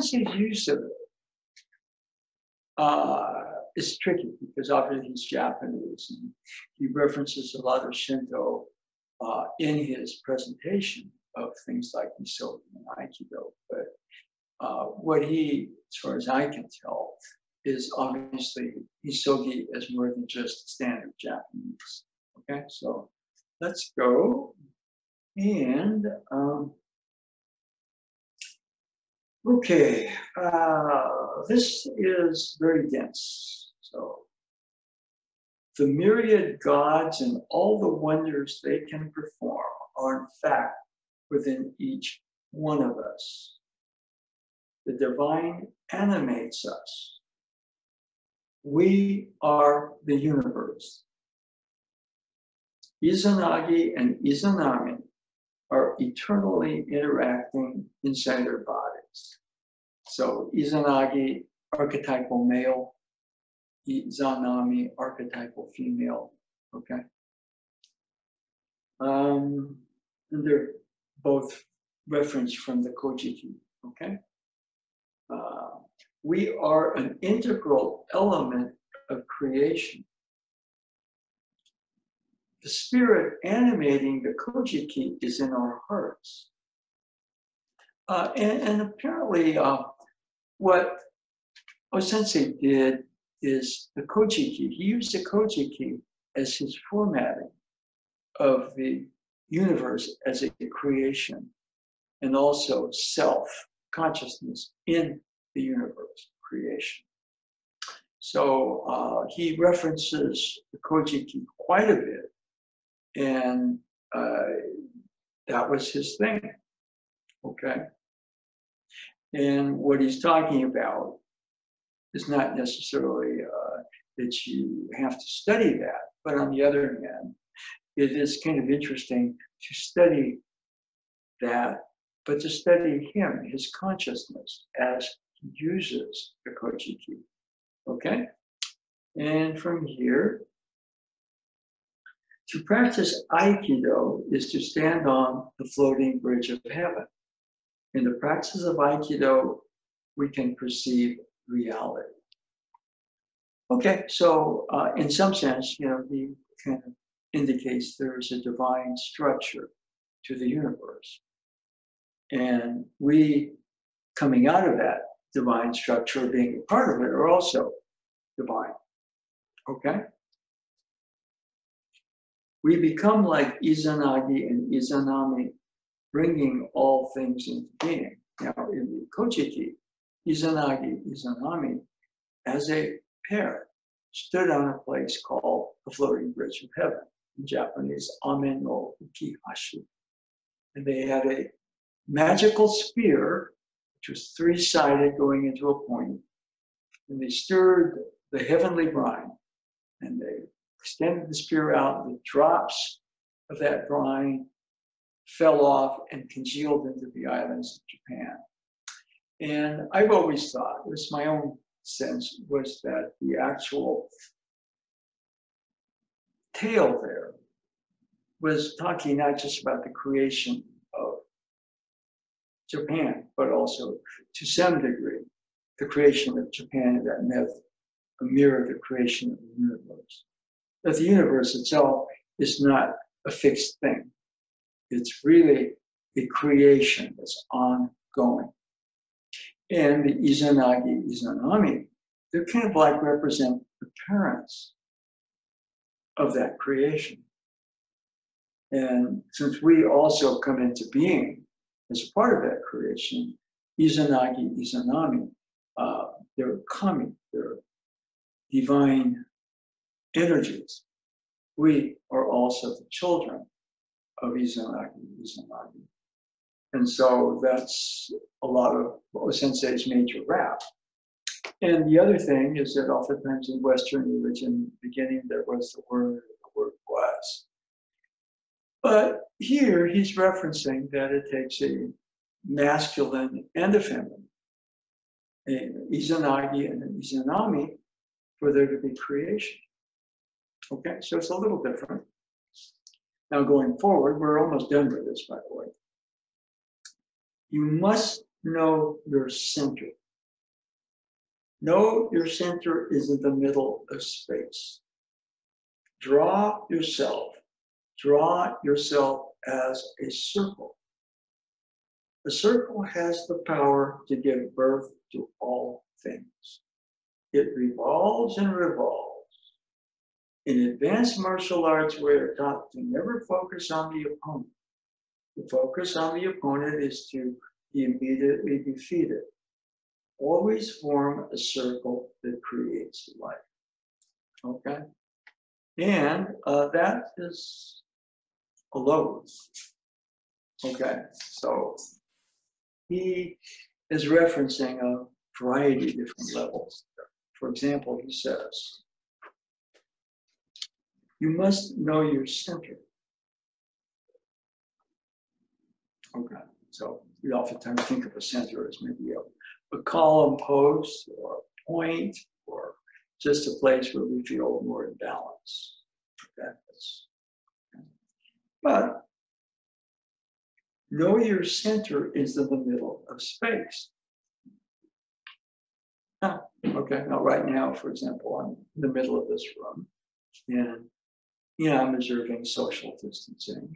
Osensei's use of it uh, is tricky because obviously he's Japanese and he references a lot of Shinto uh, in his presentation of things like Misogi and Aikido. But uh, what he, as far as I can tell, is obviously Misogi is more than just standard Japanese. Okay, so let's go and um, okay, uh, this is very dense. So the myriad gods and all the wonders they can perform are in fact within each one of us. The divine animates us. We are the universe. Izanagi and Izanami are eternally interacting inside our bodies. So Izanagi, archetypal male, Izanami, archetypal female. Okay. Um, and they're both referenced from the Kojiki. Okay. Uh, we are an integral element of creation the spirit animating the Kojiki is in our hearts. Uh, and, and, apparently, uh, what Osensei did is the Kojiki, he used the Kojiki as his formatting of the universe as a creation and also self consciousness in the universe creation. So uh, he references the Kojiki quite a bit and uh, that was his thing. Okay. And what he's talking about is not necessarily uh, that you have to study that, but on the other hand, it is kind of interesting to study that, but to study him, his consciousness, as he uses the Kojiki. Okay? And from here, to practice Aikido is to stand on the floating bridge of heaven. In the practice of Aikido, we can perceive reality. Okay, so uh, in some sense, you know, he kind of indicates there is a divine structure to the universe. And we, coming out of that divine structure, being a part of it, are also divine. Okay? we become like Izanagi and Izanami, bringing all things into being. Now, in the Kojiki, Izanagi, Izanami, as a pair, stood on a place called the Floating Bridge of Heaven, in Japanese, Ame no Ukihashi. And they had a magical spear, which was three sided going into a point, and they stirred the heavenly brine, and they extended the spear out, the drops of that brine fell off and congealed into the islands of Japan. And I've always thought, it was my own sense, was that the actual tale there was talking not just about the creation of Japan, but also to some degree, the creation of Japan, and that myth, a mirror of the creation of the universe that the universe itself is not a fixed thing. It's really a creation that's ongoing. And the Izanagi, Izanami, they're kind of like represent the parents of that creation. And since we also come into being as a part of that creation, Izanagi, Izanami, uh, they're coming, they're divine energies. We are also the children of Izanagi, Izanagi. And so that's a lot of Sensei's major rap. And the other thing is that oftentimes in Western religion, beginning there was the word, the word was. But here he's referencing that it takes a masculine and a feminine, an Izanagi and an Izanami, for there to be creation. Okay, so it's a little different. Now going forward, we're almost done with this, by the way. You must know your center. Know your center is in the middle of space. Draw yourself, draw yourself as a circle. The circle has the power to give birth to all things. It revolves and revolves. In advanced martial arts, we are taught to never focus on the opponent. The focus on the opponent is to immediately defeated. Always form a circle that creates life. Okay? And uh, that is a load. Okay, so he is referencing a variety of different levels. For example, he says, you must know your center. Okay, so we oftentimes think of a center as maybe a, a column post or a point or just a place where we feel more in balance. Okay. But know your center is in the middle of space. Ah, okay, now right now, for example, I'm in the middle of this room and you know, I'm observing social distancing.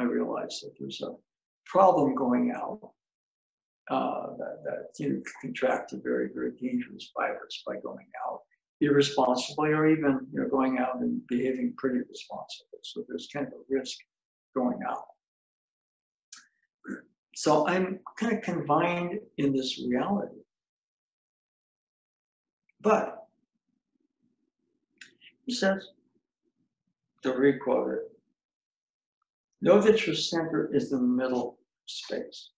I realize that there's a problem going out uh, that, that you contract a very, very dangerous virus by going out irresponsibly or even you know, going out and behaving pretty responsibly. So there's kind of a risk going out. So I'm kind of confined in this reality. But he says, to requote it, know that your center is the middle space.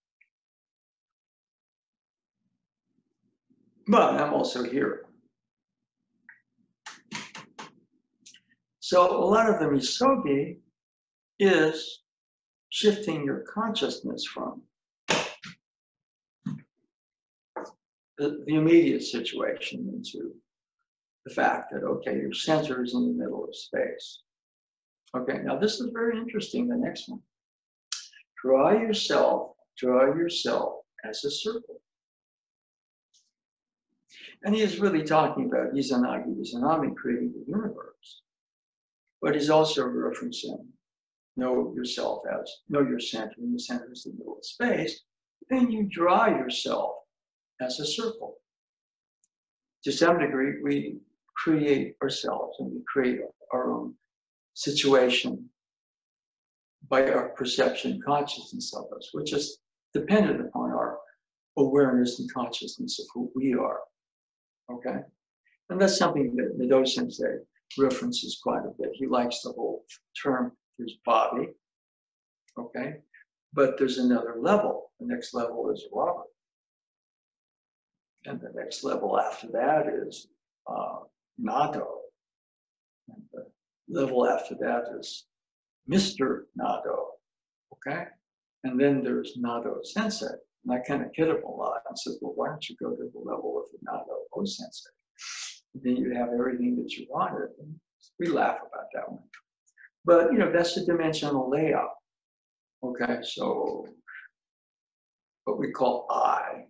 But I'm also here. So a lot of the misogi is shifting your consciousness from the, the immediate situation into the fact that, okay, your center is in the middle of space. Okay, now this is very interesting, the next one. Draw yourself, draw yourself as a circle. And he is really talking about Izanagi Izanami creating the universe. But he's also referencing know yourself as, know your center, and the center is the middle of space. Then you draw yourself as a circle. To some degree, we create ourselves and we create our own situation by our perception consciousness of us, which is dependent upon our awareness and consciousness of who we are. Okay? And that's something that Nadeau Sensei references quite a bit. He likes the whole term, there's body, okay? But there's another level. The next level is Robert. And the next level after that is uh, Nadeau. Level after that is Mr. Nadeau, okay? And then there's Nadeau Sensei. And I kind of kid him a lot and said, well, why don't you go to the level of the Nadeau O Sensei? Then you have everything that you wanted. And we laugh about that one. But, you know, that's the dimensional layout. Okay, so what we call I,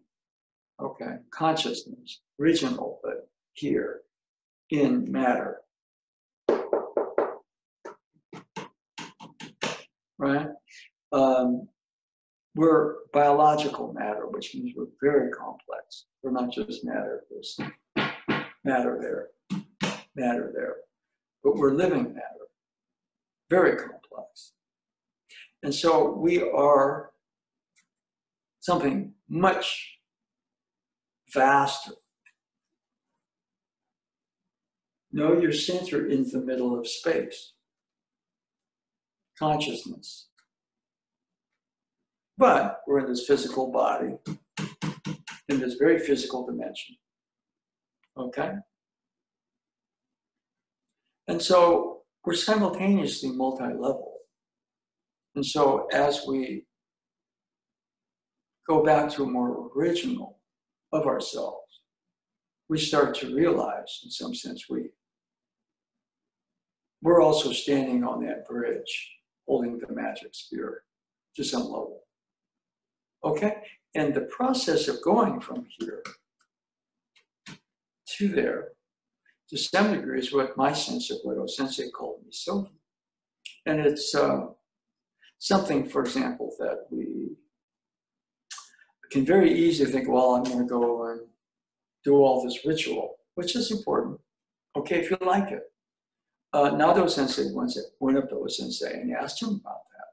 okay, consciousness, original, but here in matter. Right? Um, we're biological matter, which means we're very complex. We're not just matter. There's matter there, matter there, but we're living matter, very complex. And so we are something much vaster. Know your center in the middle of space consciousness. But we're in this physical body, in this very physical dimension. Okay? And so we're simultaneously multi level. And so as we go back to a more original of ourselves, we start to realize, in some sense, we we're also standing on that bridge holding the magic spear to some level. Okay? and the process of going from here to there, to some degree, is what my sense of what Osensei called misogi. And it's uh, something, for example, that we can very easily think, well, I'm going to go and do all this ritual, which is important. Okay, if you like it. Uh, Nadeau Sensei once went up to Osensei and asked him about that.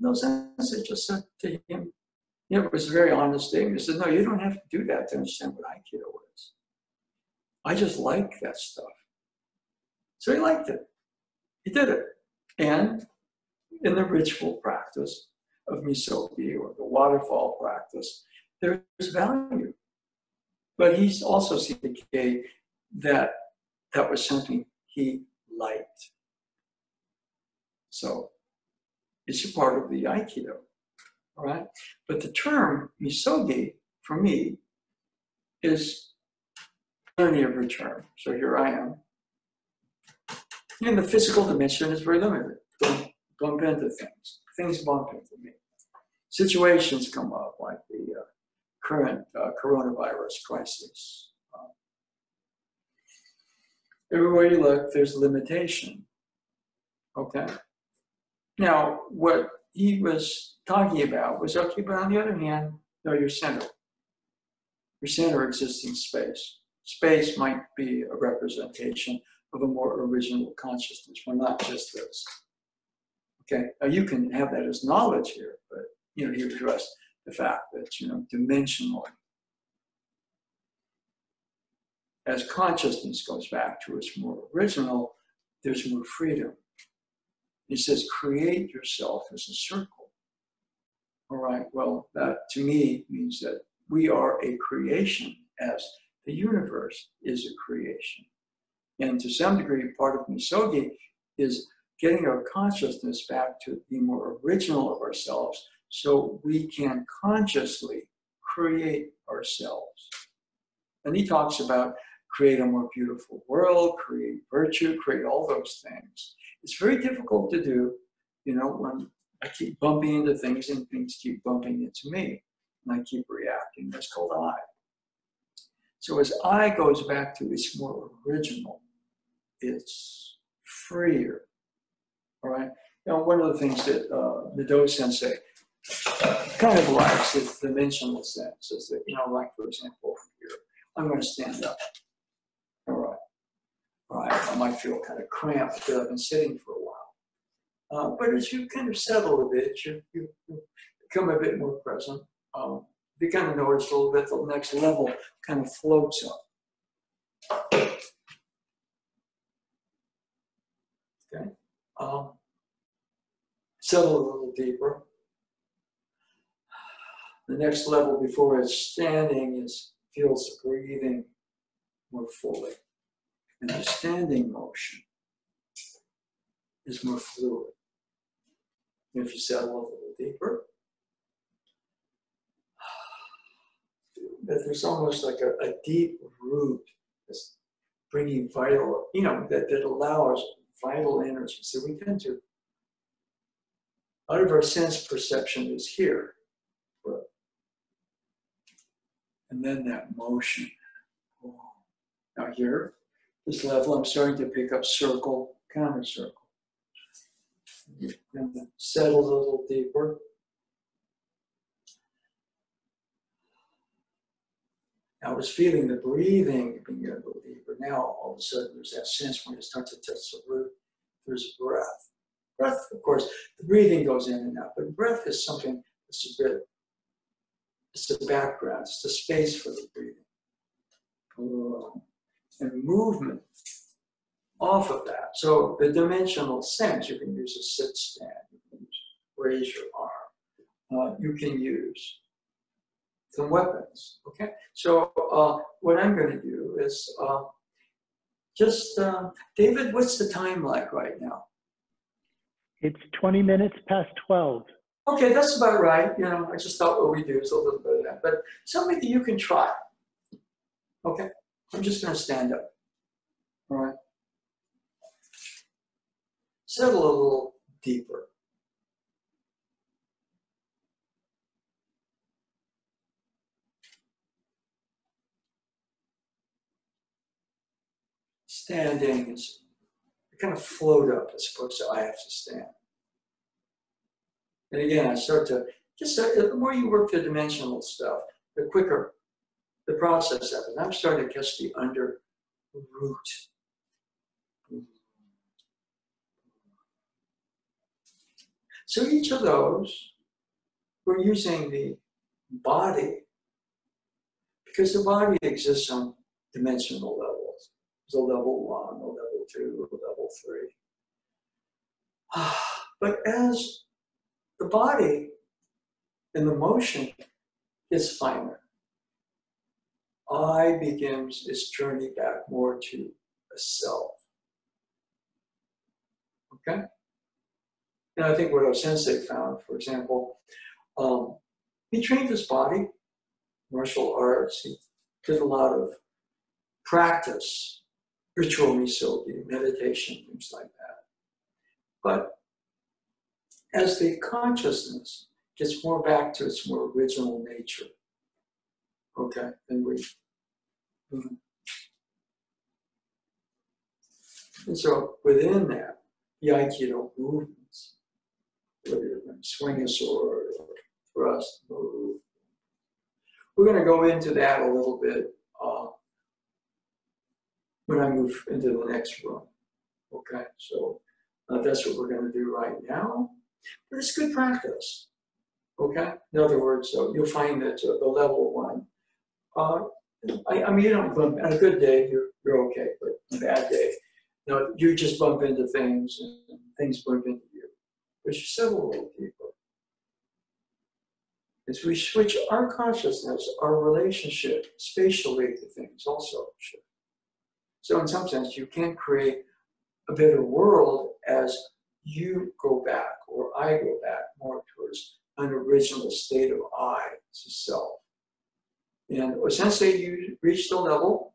Nadeau Sensei just said to him, you know, it was a very honest statement. He said, no, you don't have to do that to understand what Aikido is. I just like that stuff. So he liked it. He did it. And in the ritual practice of misogi or the waterfall practice, there's value. But he's also seen the that that was something he liked. So it's a part of the Aikido, all right? But the term misogi, for me, is plenty of return. So here I am. And the physical dimension is very limited. Don't bump into things. Things bump into me. Situations come up like the uh, current uh, coronavirus crisis. Everywhere you look, there's limitation. Okay? Now, what he was talking about was okay, but on the other hand, no, your center. Your center existing space. Space might be a representation of a more original consciousness. We're not just this. Okay, now you can have that as knowledge here, but you know, he addressed the fact that, you know, dimensionally, as consciousness goes back to its more original, there's more freedom. He says, create yourself as a circle. All right, well, that to me means that we are a creation as the universe is a creation. And to some degree, part of Misogi is getting our consciousness back to the more original of ourselves so we can consciously create ourselves. And he talks about create a more beautiful world, create virtue, create all those things. It's very difficult to do, you know, when I keep bumping into things and things keep bumping into me and I keep reacting. That's called I. So as I goes back to its more original, it's freer. All right. Now, one of the things that uh, Do Sensei kind of likes is the dimensional sense. Is that, you know, like for example, here, I'm going to stand up. Right. I might feel kind of cramped because I've been sitting for a while. Uh, but as you kind of settle a bit, you, you, become a bit more present. Um, you kind of notice a little bit the next level kind of floats up. Okay. Um, settle a little deeper. The next level before it's standing is feels breathing more fully. And the standing motion is more fluid. If you settle a little deeper, that there's almost like a, a deep root that's bringing vital, you know, that, that allows vital energy. So we tend to, out of our sense perception is here. And then that motion. Oh, now here, this level, I'm starting to pick up circle, counter circle. And settle a little deeper. I was feeling the breathing being a little deeper. Now all of a sudden there's that sense when you start to touch the root, there's breath. Breath, of course, the breathing goes in and out, but breath is something that's a bit, it's a background, it's the space for the breathing. Oh. And movement off of that. So the dimensional sense, you can use a sit stand, you can use raise your arm, uh, you can use some weapons. Okay, so uh, what I'm going to do is uh, just, uh, David, what's the time like right now? It's 20 minutes past 12. Okay, that's about right. You know, I just thought what we do is a little bit of that, but something that you can try. Okay, I'm just going to stand up. All right? Settle a little deeper. Standing is kind of float up as opposed to I have to stand. And again, I start to just uh, the more you work the dimensional stuff, the quicker the process happens. I'm starting to catch the under root. So each of those, we're using the body because the body exists on dimensional levels. A level one, a level two, a level three. But as the body and the motion gets finer, I begins its journey back more to a self. Okay? And I think what Osensei found, for example, um, he trained his body, martial arts, he did a lot of practice, ritual misogi, meditation, things like that. But as the consciousness gets more back to its more original nature, okay, then we. mhm. And so within that, the Aikido movements, whether you're going to swing a sword or thrust, move. We're going to go into that a little bit uh, when I move into the next room. Okay, so uh, that's what we're going to do right now. But it's good practice. Okay, in other words, so you'll find that uh, the level one. Uh, I, I mean, you don't bump on a good day, you're, you're okay, but a bad day, you know, you just bump into things and things bump into you. A little deeper. As we switch our consciousness, our relationship spatially to things also shift. So in some sense, you can't create a better world as you go back or I go back more towards an original state of I, to self. And Sensei you reached a level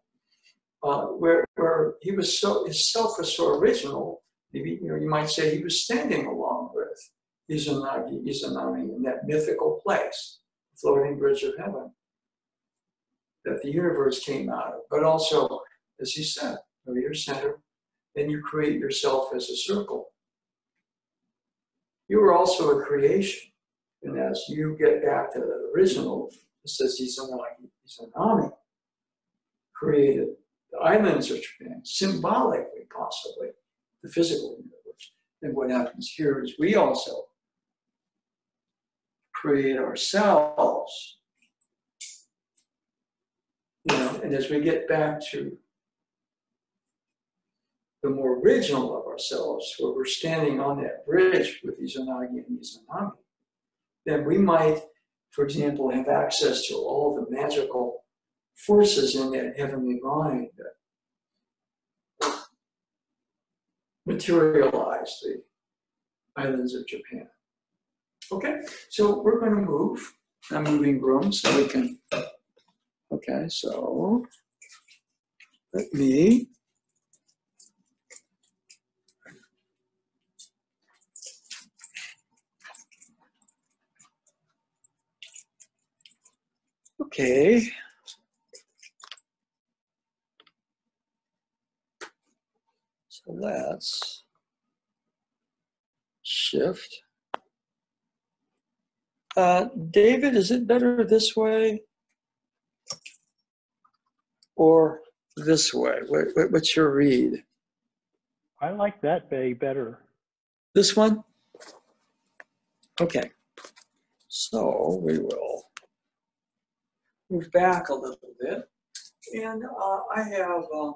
uh, where, where he was so, his self was so original, maybe you know, you might say he was standing along with Izanagi, Izanami in that mythical place, floating bridge of heaven, that the universe came out of. But also, as he said, know your center, then you create yourself as a circle. You are also a creation. And as you get back to the original, it says Izanagi, Izanami created the islands of Japan, symbolically, possibly, the physical universe. And what happens here is we also create ourselves. You know, and as we get back to the more original of ourselves, where we're standing on that bridge with these Izanagi and Izanami, then we might, for example, have access to all the magical forces in that heavenly brine that materialize the islands of Japan. Okay, so we're going to move. I'm moving room so we can. Okay, so let me. Okay. So let's shift. Uh, David, is it better this way or this way? What, what- what's your read? I like that bay better. This one? Okay. So we will move back a little bit. And uh, I have uh,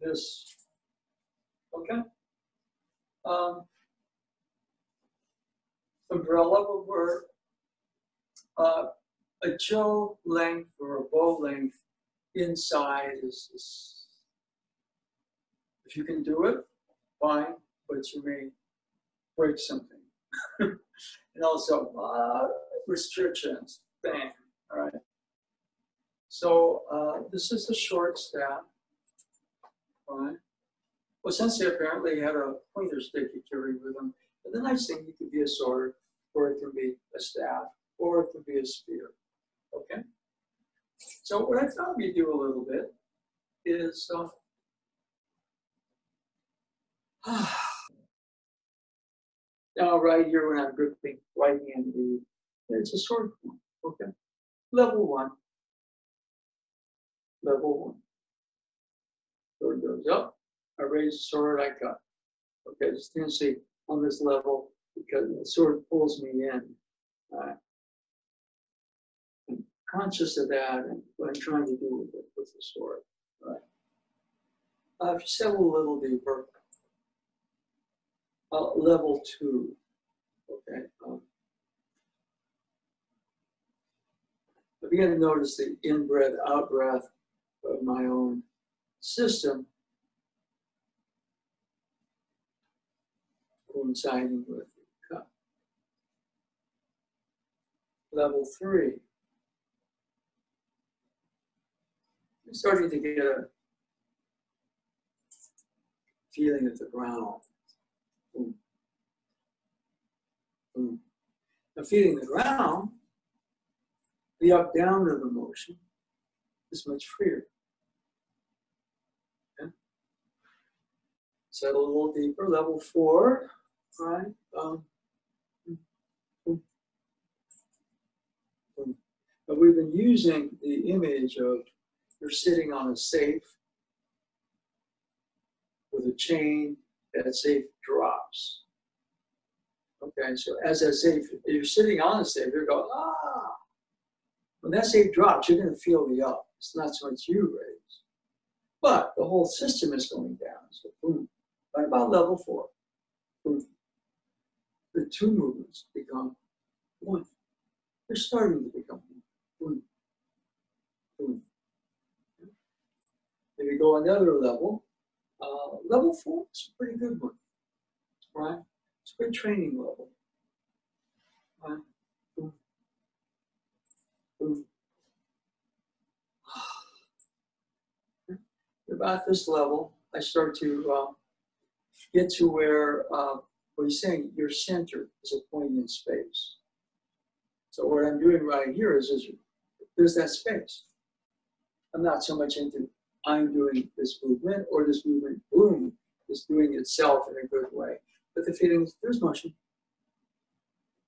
this. Okay. Um, umbrella work. Uh, a jo length or a bo length inside is, is if you can do it, fine, but you may break something. and also uh, restrictions, bang, all right. So uh, this is a short staff, fine. Well, since Sensei apparently had a pointer stick he carried with him. And the nice thing, it could be a sword, or it can be a staff, or it could be a spear, okay? So what I thought we'd do a little bit is, uh, now right here when I'm gripping right hand it's a sword okay? Level one. Level one. Sword goes up, I raise the sword, I cut. Okay, can see on this level because the sword pulls me in. Alright. I'm conscious of that and what I'm trying to do with it with the sword. Right. Uh, if you settle a little deeper, uh, level two. Okay. Um, I begin to notice the in breath, out breath of my own system coinciding with the cup. Level three. I'm starting to get a feeling of the ground. Boom. Boom. Now feeling the ground, the up down of the motion is much freer. Okay? Settle a little deeper, level four, right? Um. Hmm. But we've been using the image of you're sitting on a safe with a chain, safe drops. Okay, so as that safe, you're sitting on the safe, you're going, ah. When that safe drops, you're going to feel the up. It's not so much you raise, but the whole system is going down. So boom. What about level four? Boom. The two movements become one. They're starting to become one. Boom. Boom. If you go another level, uh, level four is a pretty good one, right? It's a good training level. Right? Boom. Boom. About this level, I start to uh, get to where uh, what he's saying, your center is a point in space. So what I'm doing right here is, is there's that space. I'm not so much into I'm doing this movement or this movement, boom, is doing itself in a good way. But the feeling is there's motion.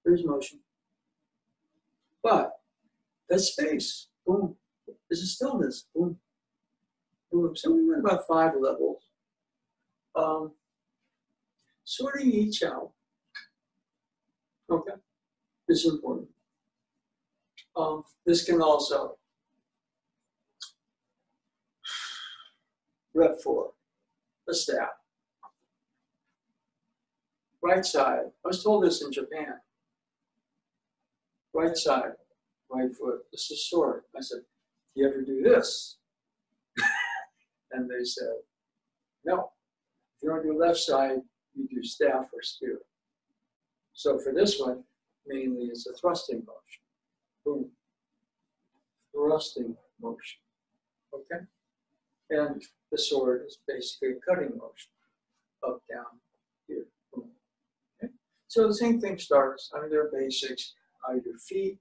There's motion. But that space, boom, there's a stillness, boom, boom. So we went about five levels. Um, sorting each out. Okay, is important. Um, this can also rep four, the staff. Right side, I was told this in Japan. Right side, right foot, this is sword. I said, do you ever do this? and they said, no. If you're on your left side, you do staff or spear. So for this one, mainly it's a thrusting motion. Boom. Thrusting motion. Okay? And the sword is basically a cutting motion. Up, down, here. Okay? So the same thing starts. I mean, there are basics. How your feet,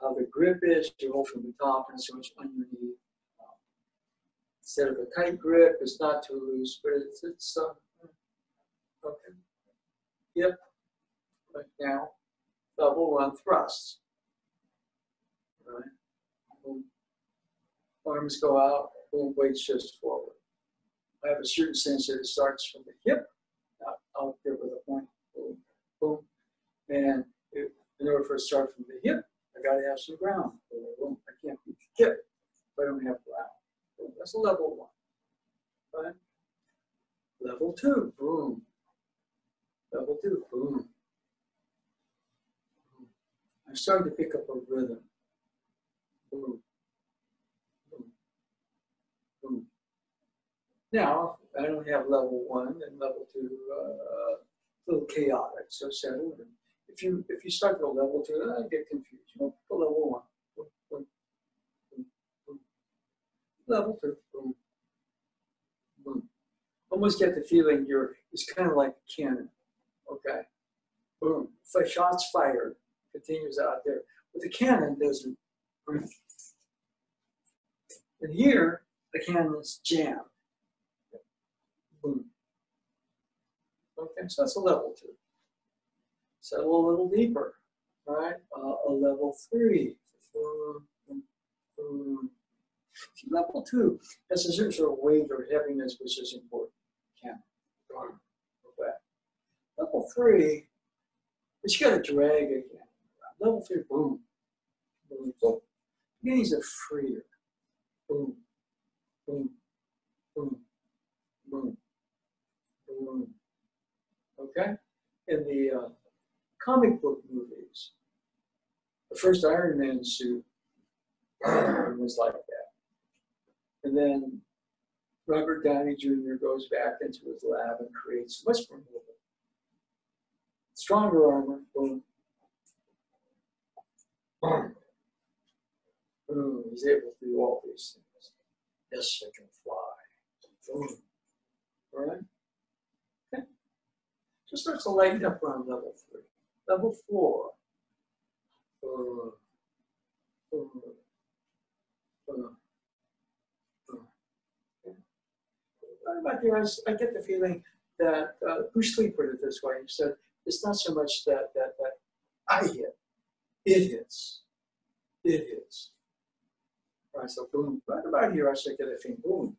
how the grip is, you hold from the top and so much underneath. Instead of a tight grip, it's not too loose, but it's, it's uh, okay. Yep. Right now, double run thrusts. Right. Arms go out, boom, weights just forward. I have a certain sense that it starts from the hip, out, out there with a point, boom, boom. And if, in order for it to start from the hip, I gotta have some ground. Boom, boom. I can't be hip if I don't have ground. Boom. That's level one. Right? Level two, boom. Level two, boom. I'm starting to pick up a rhythm. Boom. Boom. Now, I don't have level one and level two, uh, a little chaotic, so settle. If you if you start to level two, I get confused. You know, level one. Level two, boom, boom. Almost get the feeling you're, it's kind of like a cannon. Okay. Boom. F- shots fired continues out there. But the cannon doesn't. And here, the can is jammed. Boom. Okay, so that's a level two. Settle a little deeper, right? Uh, a level three. Boom. Level two has a certain sort of weight or heaviness which is important. Can darn. Level three, but you got to drag again. Level three, boom, boom, boom. These are freer. Boom, boom, boom, boom, boom. Okay? In the uh, comic book movies, the first Iron Man suit was like that. And then Robert Downey Jr. goes back into his lab and creates much more. Stronger armor. Boom. Boom. He's able to do all these things. Yes, I can fly. Boom. All right? Okay. Just starts to lighten up around level three. Level four. Uh, uh, uh, What about the eyes? I get the feeling that uh, Bruce Lee put it this way. He said, "It's not so much that that that I hit, it hits, it hits." So boom. Right about here, I should get a thing. Boom.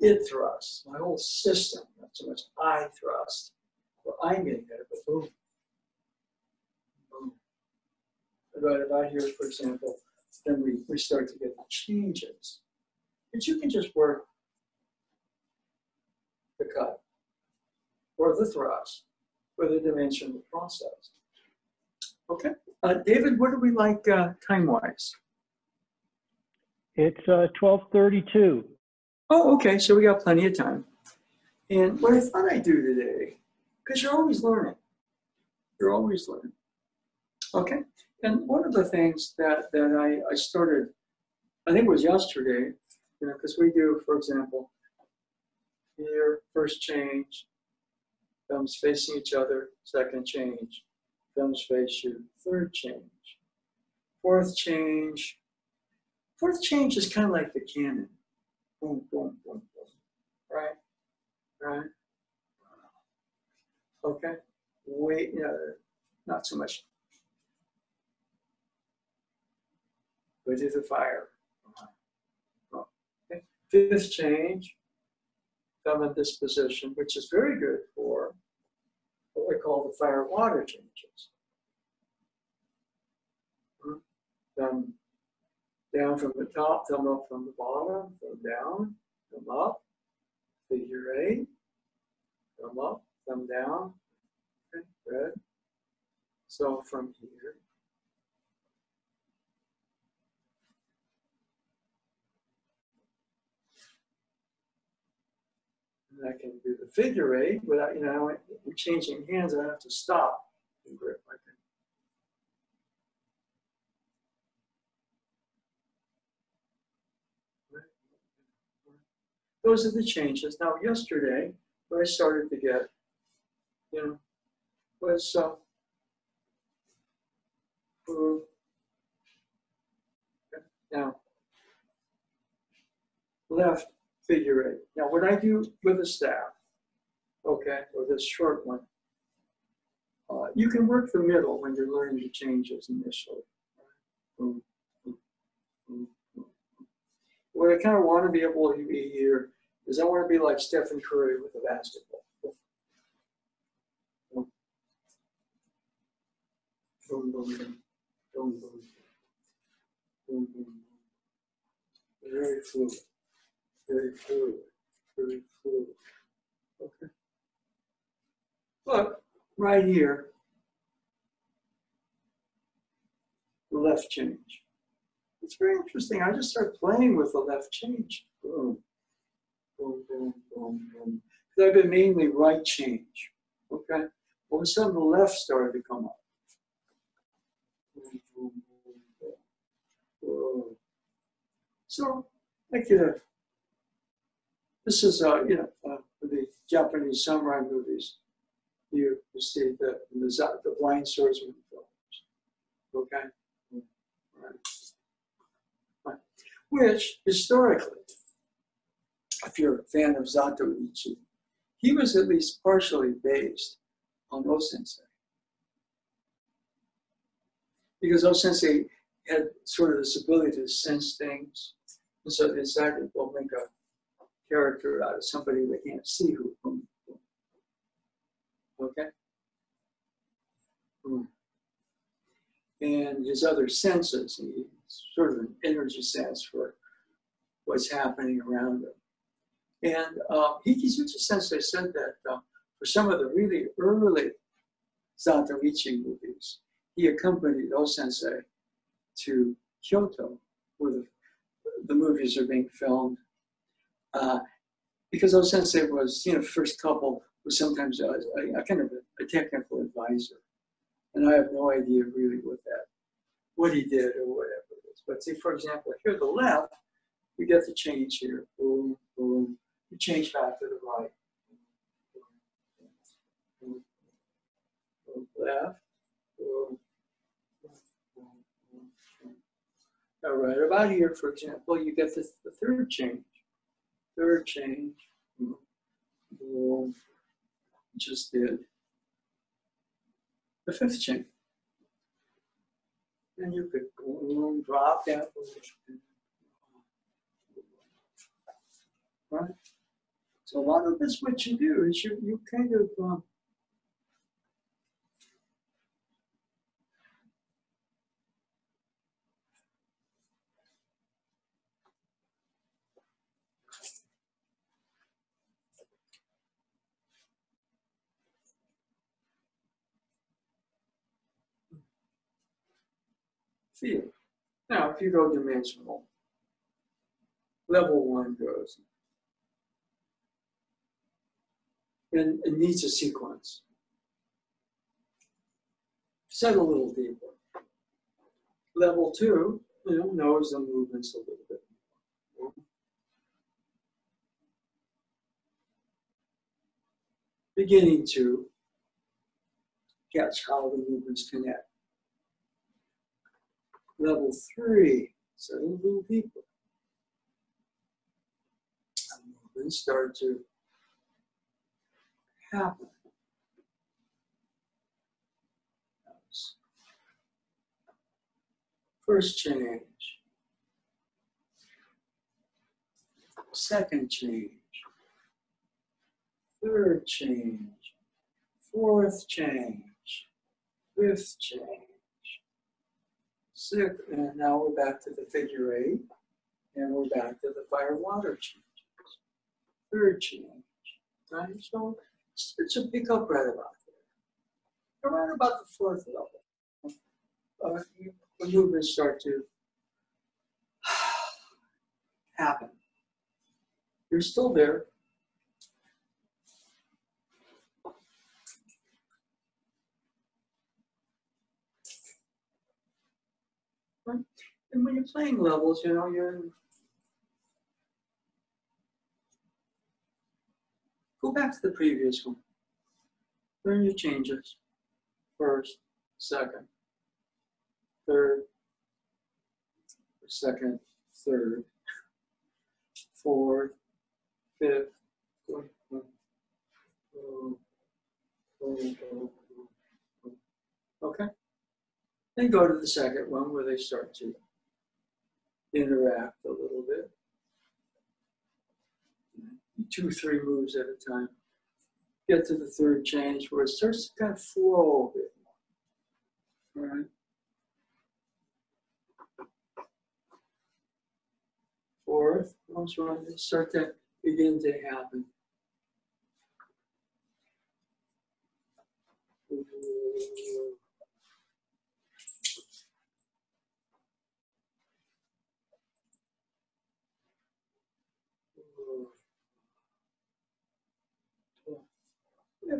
It thrusts. My whole system. Not so much I thrust. Well, I'm getting better, but boom. Boom. Right about here, for example, then we, we start to get the changes. But you can just work the cut, or the thrust, or the dimension of the process. Okay, uh, David, what do we like uh, time-wise? It's uh, 12:32. Oh, okay, so we got plenty of time. And what I thought I'd do today, because you're always learning, you're always learning. Okay, and one of the things that, that I, I started, I think it was yesterday, you know, because we do, for example, here, first change, thumbs facing each other, second change, thumbs face you, third change, fourth change. Fourth change is kind of like the cannon. Boom, boom, boom, boom. Right? Right? Okay? Wait, not so much. Go to the fire. Okay. Fifth change, come in this position, which is very good for what we call the fire water changes. Hmm? Thumb down from the top, thumb up from the bottom, thumb down, thumb up, figure eight, thumb up, thumb down. Okay, good. So from here, I can do the figure eight without, you know, changing hands, I have to stop and grip. I can Those are the changes. Now, yesterday, what I started to get, you know, was uh. Now, left figure eight. Now, what I do with a staff, okay, or this short one, uh, you can work the middle when you're learning the changes initially. Boom, boom, boom, What I kind of want to be able to be here is I want to be like Stephen Curry with a basketball. Very fluid. Very fluid, very fluid. Okay. Look, right here, left change. It's very interesting. I just started playing with the left change. Boom, boom, boom, boom, boom. Because I've been mainly right change. Okay. All of a sudden, the left started to come up. Whoa. So get a this is, uh, you know, uh, the Japanese samurai movies. You, you see the, the, the blind swordsman films. Okay? Right. Which historically, if you're a fan of Zatoichi, he was at least partially based on O-sensei. Because O-sensei had sort of this ability to sense things, and so decided, we'll make a character out of somebody we can't see who. Okay? Hmm. And his other senses, he sort of an energy sense for what's happening around him. And uh, Hikitsuchi Sensei said that uh, for some of the really early Zatoichi movies, he accompanied O-sensei to Kyoto, where the, the movies are being filmed. Uh, because O-sensei was, you know, first couple was sometimes a, a, a kind of a, a technical advisor. And I have no idea really what that, what he did or whatever is. But see, for example, here the left, you get the change here. Boom, boom. You change back to the right. Left. Now, right about here, for example, you get the, the third change. Third change. Just did the fifth chain. And you could drop that. Right? So a lot of this, what you do is you, you kind of, um, feel. Now, if you go dimensional, level one goes. And it needs a sequence. Set a little deeper. Level two, you know, knows the movements a little bit more. Beginning to catch how the movements connect level three, so a little deeper. And movements start to happen. First change. Second change. Third change. Fourth change. Fifth change six, and now we're back to the figure eight, and we're back to the fire water changes. Third change, right? So it's a pick up right about there. Around about the fourth level, uh, you- the movements start to happen. You're still there. And when you're playing levels, you know, you're. Go back to the previous one. Learn your changes. First, second, third, second, third, fourth, fifth. oh, oh, oh, oh. Okay? Then go to the second one where they start to interact a little bit. Two, three moves at a time. Get to the third change where it starts to kind of flow a bit more. All right. Fourth, once one start to begin to happen.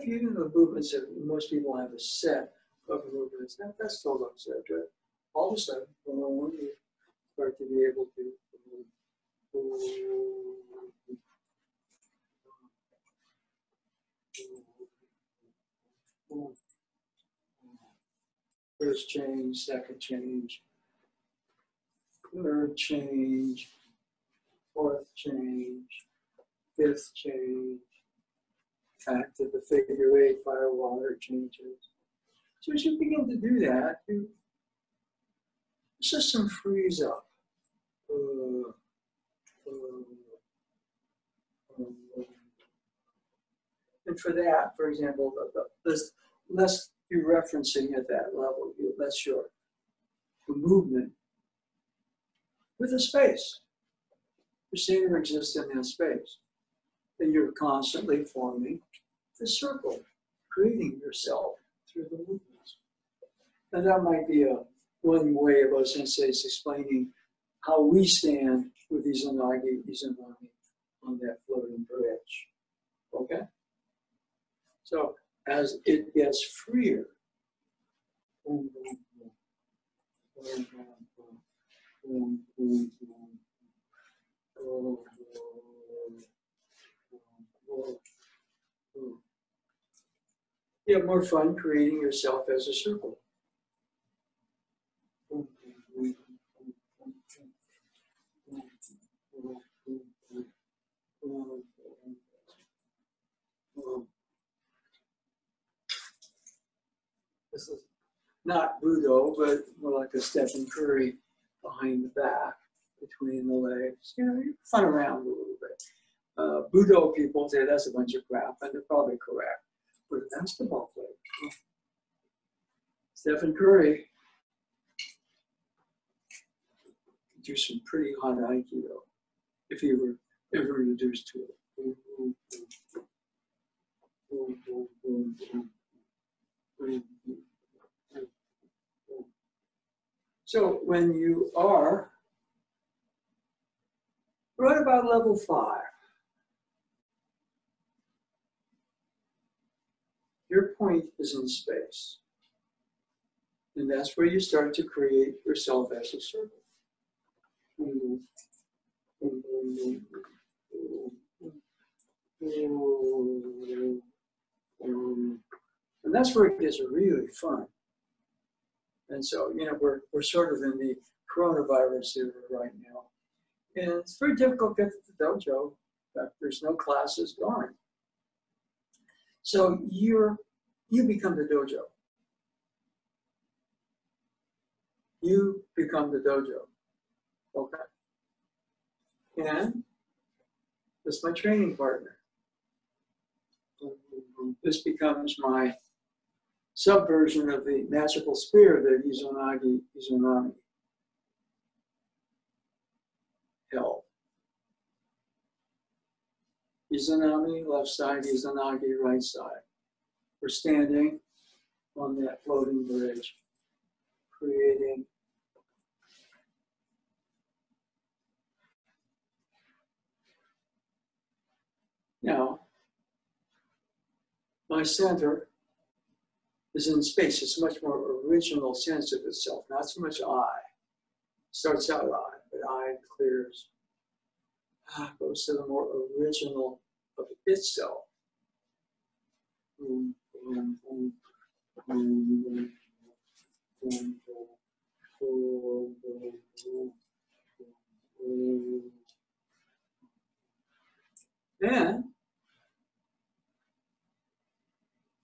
Know the movements that most people have a set of movements, that, that still so good. All of a sudden, boom, you start to be able to. First change, second change, third change, fourth change, fifth change, back to the figure eight fire water changes. So as you begin to do that, you, the system frees up. Uh, uh, uh, and for that, for example, the, the, the less you're referencing at that level, you less your the movement with a space. You're seeing or existing in space. And you're constantly forming the circle, creating yourself through the movements. And that might be a one way of us senseis explaining how we stand with Izanagi, Izanami on that floating bridge. Okay? So as it gets freer, boom, boom, boom, boom, boom, boom, boom, boom, boom, boom, boom, boom. You have more fun creating yourself as a circle. Boom, boom, boom, boom, boom, boom, boom, boom, boom, boom, boom, boom. This is not Budo, but more like a Stephen Curry behind the back, between the legs. You know, you fun around a little bit. Uh, Budo people say that's a bunch of crap, and they're probably correct. Basketball player, Stephen Curry. Do some pretty hot aikido if he were ever introduced to it. So when you are right about level five, your point is in space. And that's where you start to create yourself as a circle. And that's where it gets really fun. And so, you know, we're, we're sort of in the coronavirus era right now. And it's very difficult to get to the dojo. In fact, there's no classes going. So you're, you become the dojo. You become the dojo. Okay. And this is my training partner. This becomes my subversion of the magical spear that Izanagi Izanami held. Izanami left side, Izanagi right side. We're standing on that floating bridge, creating Now, my center is in space. It's much more original sense of itself, not so much I. Starts out I, but I clears, ah, goes to the more original of itself. Boom, then,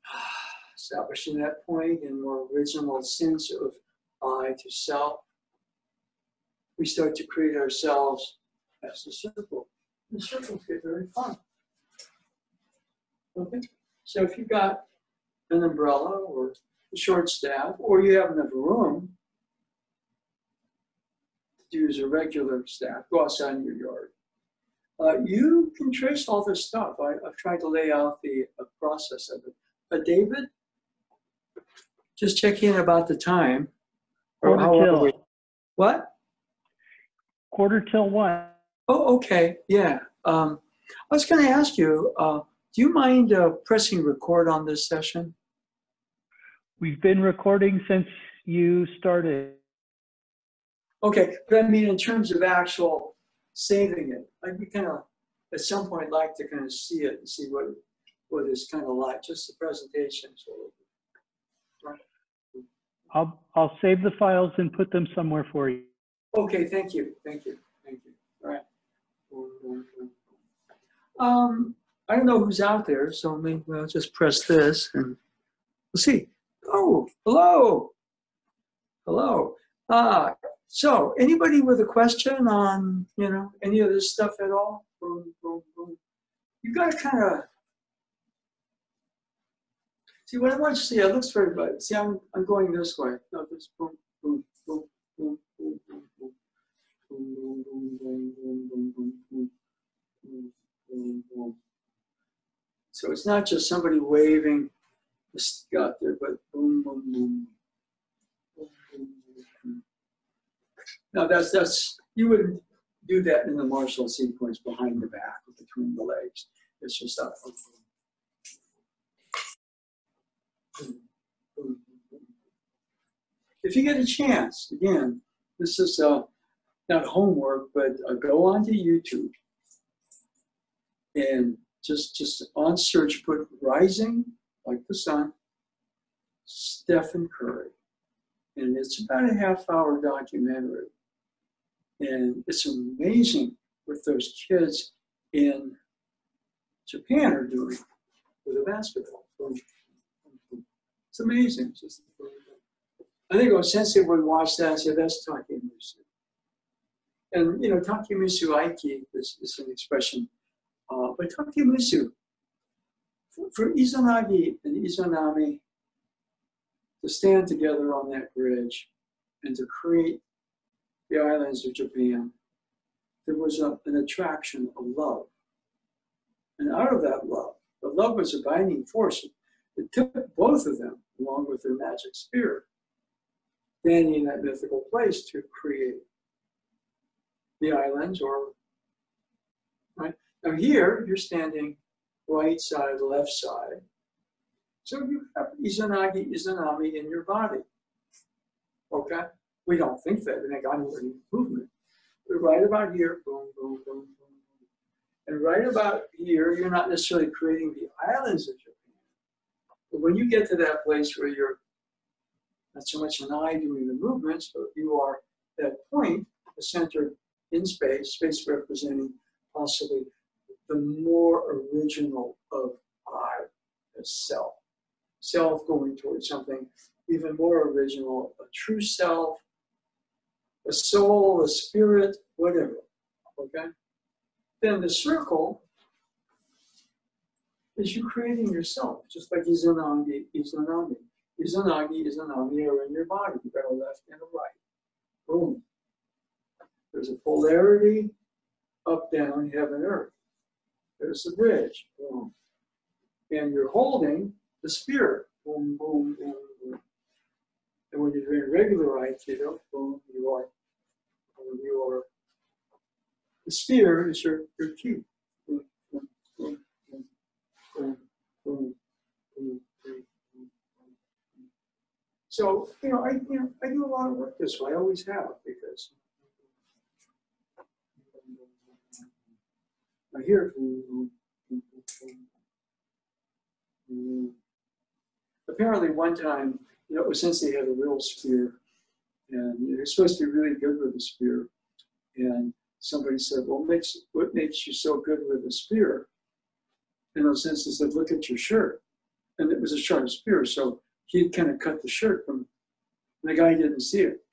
establishing that point in more original sense of I to self, we start to create ourselves as a circle. And circles get very fun. Okay? So if you've got an umbrella or a short staff, or you have enough room to use a regular staff, go outside in your yard. Uh, you can trace all this stuff. I, have tried to lay out the uh, process of it. But David, just check in about the time. Or Quarter how are till. we? What? Quarter till one. Oh, okay, yeah. Um, I was going to ask you, uh, do you mind uh, pressing record on this session? We've been recording since you started. Okay, but I mean, in terms of actual saving it, I'd be kind of, at some point, like to kind of see it and see what, what it's kind of like, just the presentation. So, I'll, I'll save the files and put them somewhere for you. okay, thank you, thank you, thank you. All right. Um, I don't know who's out there, so maybe I'll just press this and we'll see. Oh, hello. Hello. Uh, so anybody with a question on, you know, any of this stuff at all? Boom, boom, boom. You gotta kind of see what I want you to see. It looks very good. See, I'm I'm going this way. No, boom, boom, boom, boom, boom, boom. Boom, boom, boom, boom, boom, boom, boom, boom, boom, boom, boom. So it's not just somebody waving stick out there, but boom, boom, boom. Now that's that's you wouldn't do that in the martial sequence behind the back between the legs. It's just that. If you get a chance, again, this is uh, not homework, but uh, go onto YouTube and just just on search put rising like the sun, Stephen Curry, and it's about a half hour documentary, and it's amazing what those kids in Japan are doing with the basketball. It's amazing. I think our sensei would watch that and say, "That's Takemusu." And you know, Takemusu Aiki is, is an expression uh, but Takemusu, for, Izanagi and Izanami to stand together on that bridge and to create the islands of Japan, there was a, an attraction of love. And out of that love, the love was a binding force. It took both of them, along with their magic spirit, standing in that mythical place to create the islands or right now here, you're standing right side, left side. So you have Izanagi, Izanami in your body. Okay? We don't think that. We think I'm learning movement. But right about here, boom, boom, boom, boom. And right about here, you're not necessarily creating the islands of Japan. But when you get to that place where you're not so much an eye doing the movements, but you are that point, the center in space, space representing possibly the more original of I as self. Self going towards something even more original, a true self, a soul, a spirit, whatever. Okay? Then the circle is you creating yourself, just like Izanagi, Izanami. Izanagi, Izanami are in your body. You've got a left and a right. Boom. There's a polarity, up, down, heaven, earth. There's the bridge. Boom. And you're holding the spear. Boom, boom, boom, boom. And when you're doing regular Aikido, boom, you are, you are. The spear is your, your key. So, you know, I, you know, I do a lot of work this way. I always have because I hear. Mm-hmm. Apparently, one time, you know, since they had a real spear, and you're supposed to be really good with a spear, and somebody said, "Well, makes what makes you so good with a spear?" And those sense, said, "Look at your shirt," and it was a sharp spear, so he kind of cut the shirt from. The guy didn't see it.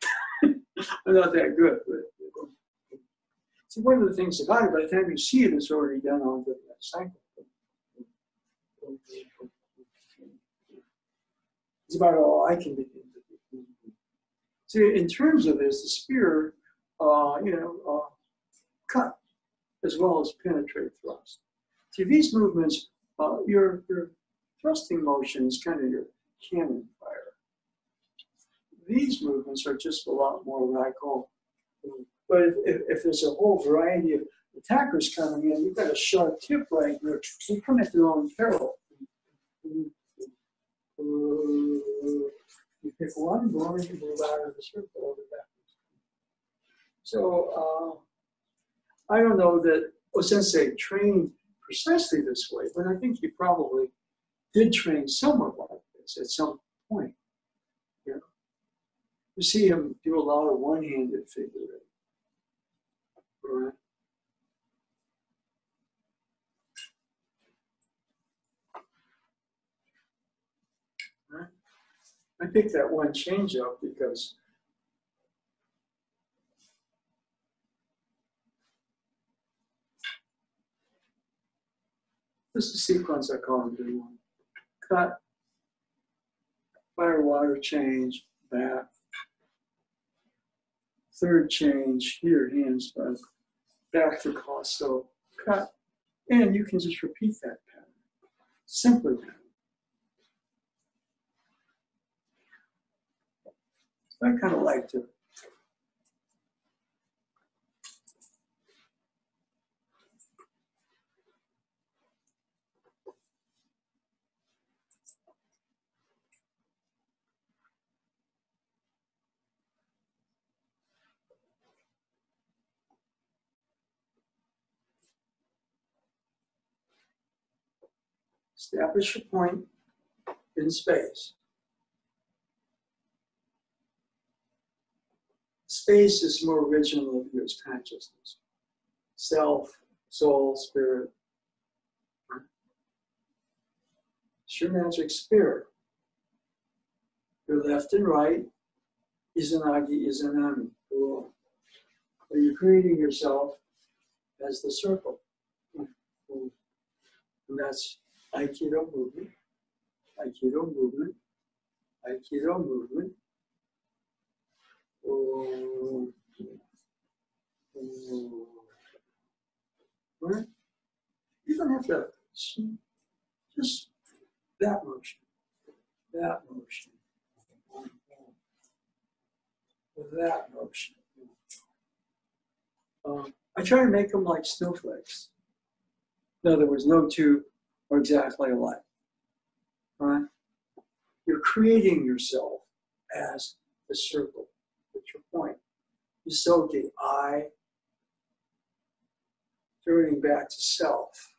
I'm not that good, but See, one of the things about it, by the time you see it, it's already done on the cycle. It's about all I can do. See, in terms of this, the spear, uh, you know, uh, cut as well as penetrate thrust. See, these movements, uh, your, your thrusting motion is kind of your cannon fire. These movements are just a lot more what I call but if, if, if, there's a whole variety of attackers coming in, you've got a sharp tip right here. You come at your own peril. You pick one, boom, you move out of the circle over. So uh, I don't know that Osensei trained precisely this way, but I think he probably did train somewhat like this at some point. You, know? you see him do a lot of one-handed figure I picked that one change up because this is sequence I call the good one. Cut, fire, water change, back, third change here, hands, back back to cost, so cut, and you can just repeat that pattern. Simply pattern. I kind of liked it. Establish a point in space. Space is more original of yours consciousness. Self, soul, spirit. It's your magic spirit. Your left and right, Izanagi, Izanami. Cool. So you're creating yourself as the circle. And that's Aikido movement, Aikido movement, Aikido movement. Oh, oh. Right? You don't have to just that motion, that motion, that motion. Um, I try to make them like snowflakes. In other words, no two are exactly alike. Right? You're creating yourself as the circle. That's your point. You so the I, turning back to self.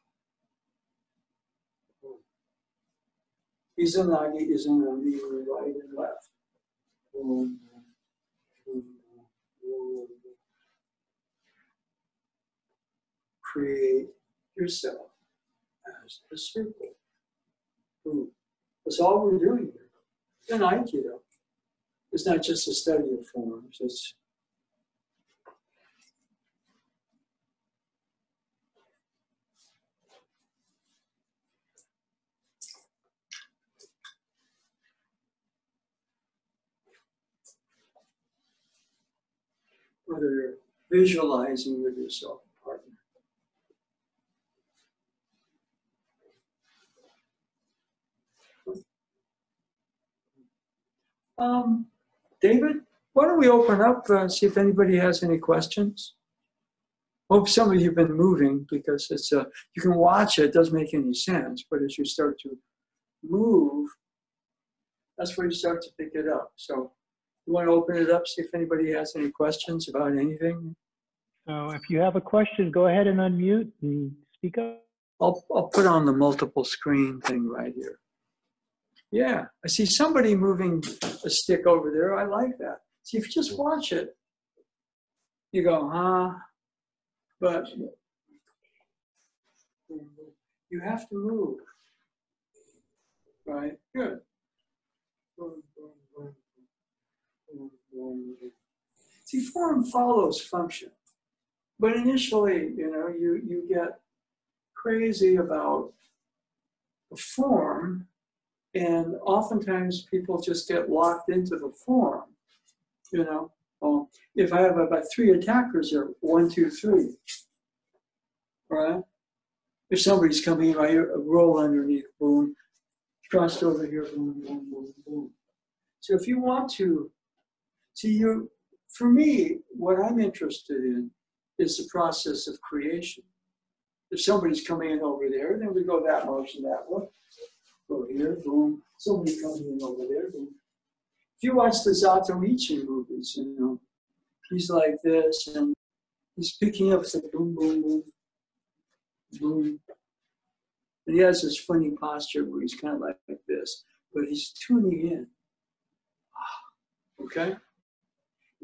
Izanagi is in the right and left. Create yourself as a circle. That's all we're doing here. In Aikido, it's not just a study of forms, it's whether you're visualizing with yourself partner. Um, David, why don't we open up, uh, see if anybody has any questions? Hope some of you have been moving because it's uh, you can watch it, it doesn't make any sense, but as you start to move, that's where you start to pick it up. So you want to open it up, see if anybody has any questions about anything? So if you have a question, go ahead and unmute and speak up. I'll, I'll put on the multiple screen thing right here. Yeah, I see somebody moving a stick over there. I like that. See, if you just watch it, you go, huh? But you have to move. Right? Good. See, form follows function. But initially, you know, you, you get crazy about the form, and oftentimes people just get locked into the form. You know, well, if I have about three attackers there, one, two, three, right? If somebody's coming in, I roll underneath, boom, crossed over here, boom, boom, boom, boom. So if you want to See, you, for me, what I'm interested in is the process of creation. If somebody's coming in over there, then we go that motion that way. Go here, boom. Somebody coming in over there, boom. If you watch the Zatoichi movies, you know, he's like this and he's picking up, like boom, boom, boom, boom. And he has this funny posture where he's kind of like, like this, but he's tuning in. Okay?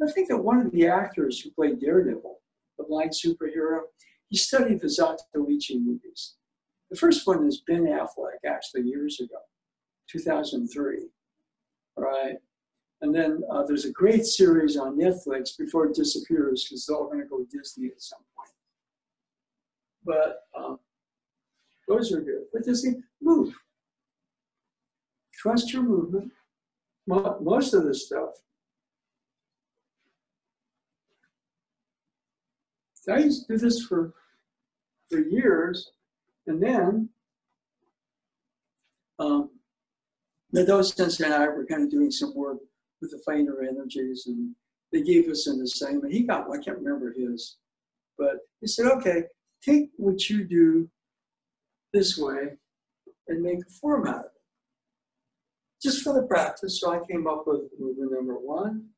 I think that one of the actors who played Daredevil, the blind superhero, he studied the Zatoichi movies. The first one is Ben Affleck, actually, years ago, 2003. right? And then uh, there's a great series on Netflix before it disappears because it's all going to go Disney at some point. But um, those are good. But Disney, move. Trust your movement. Most of this stuff. I used to do this for for years, and then um, and I were kind of doing some work with the finer energies, and they gave us an assignment. He got, I can't remember his, but he said, okay, take what you do this way and make a form out of it. Just for the practice. So I came up with movement number one,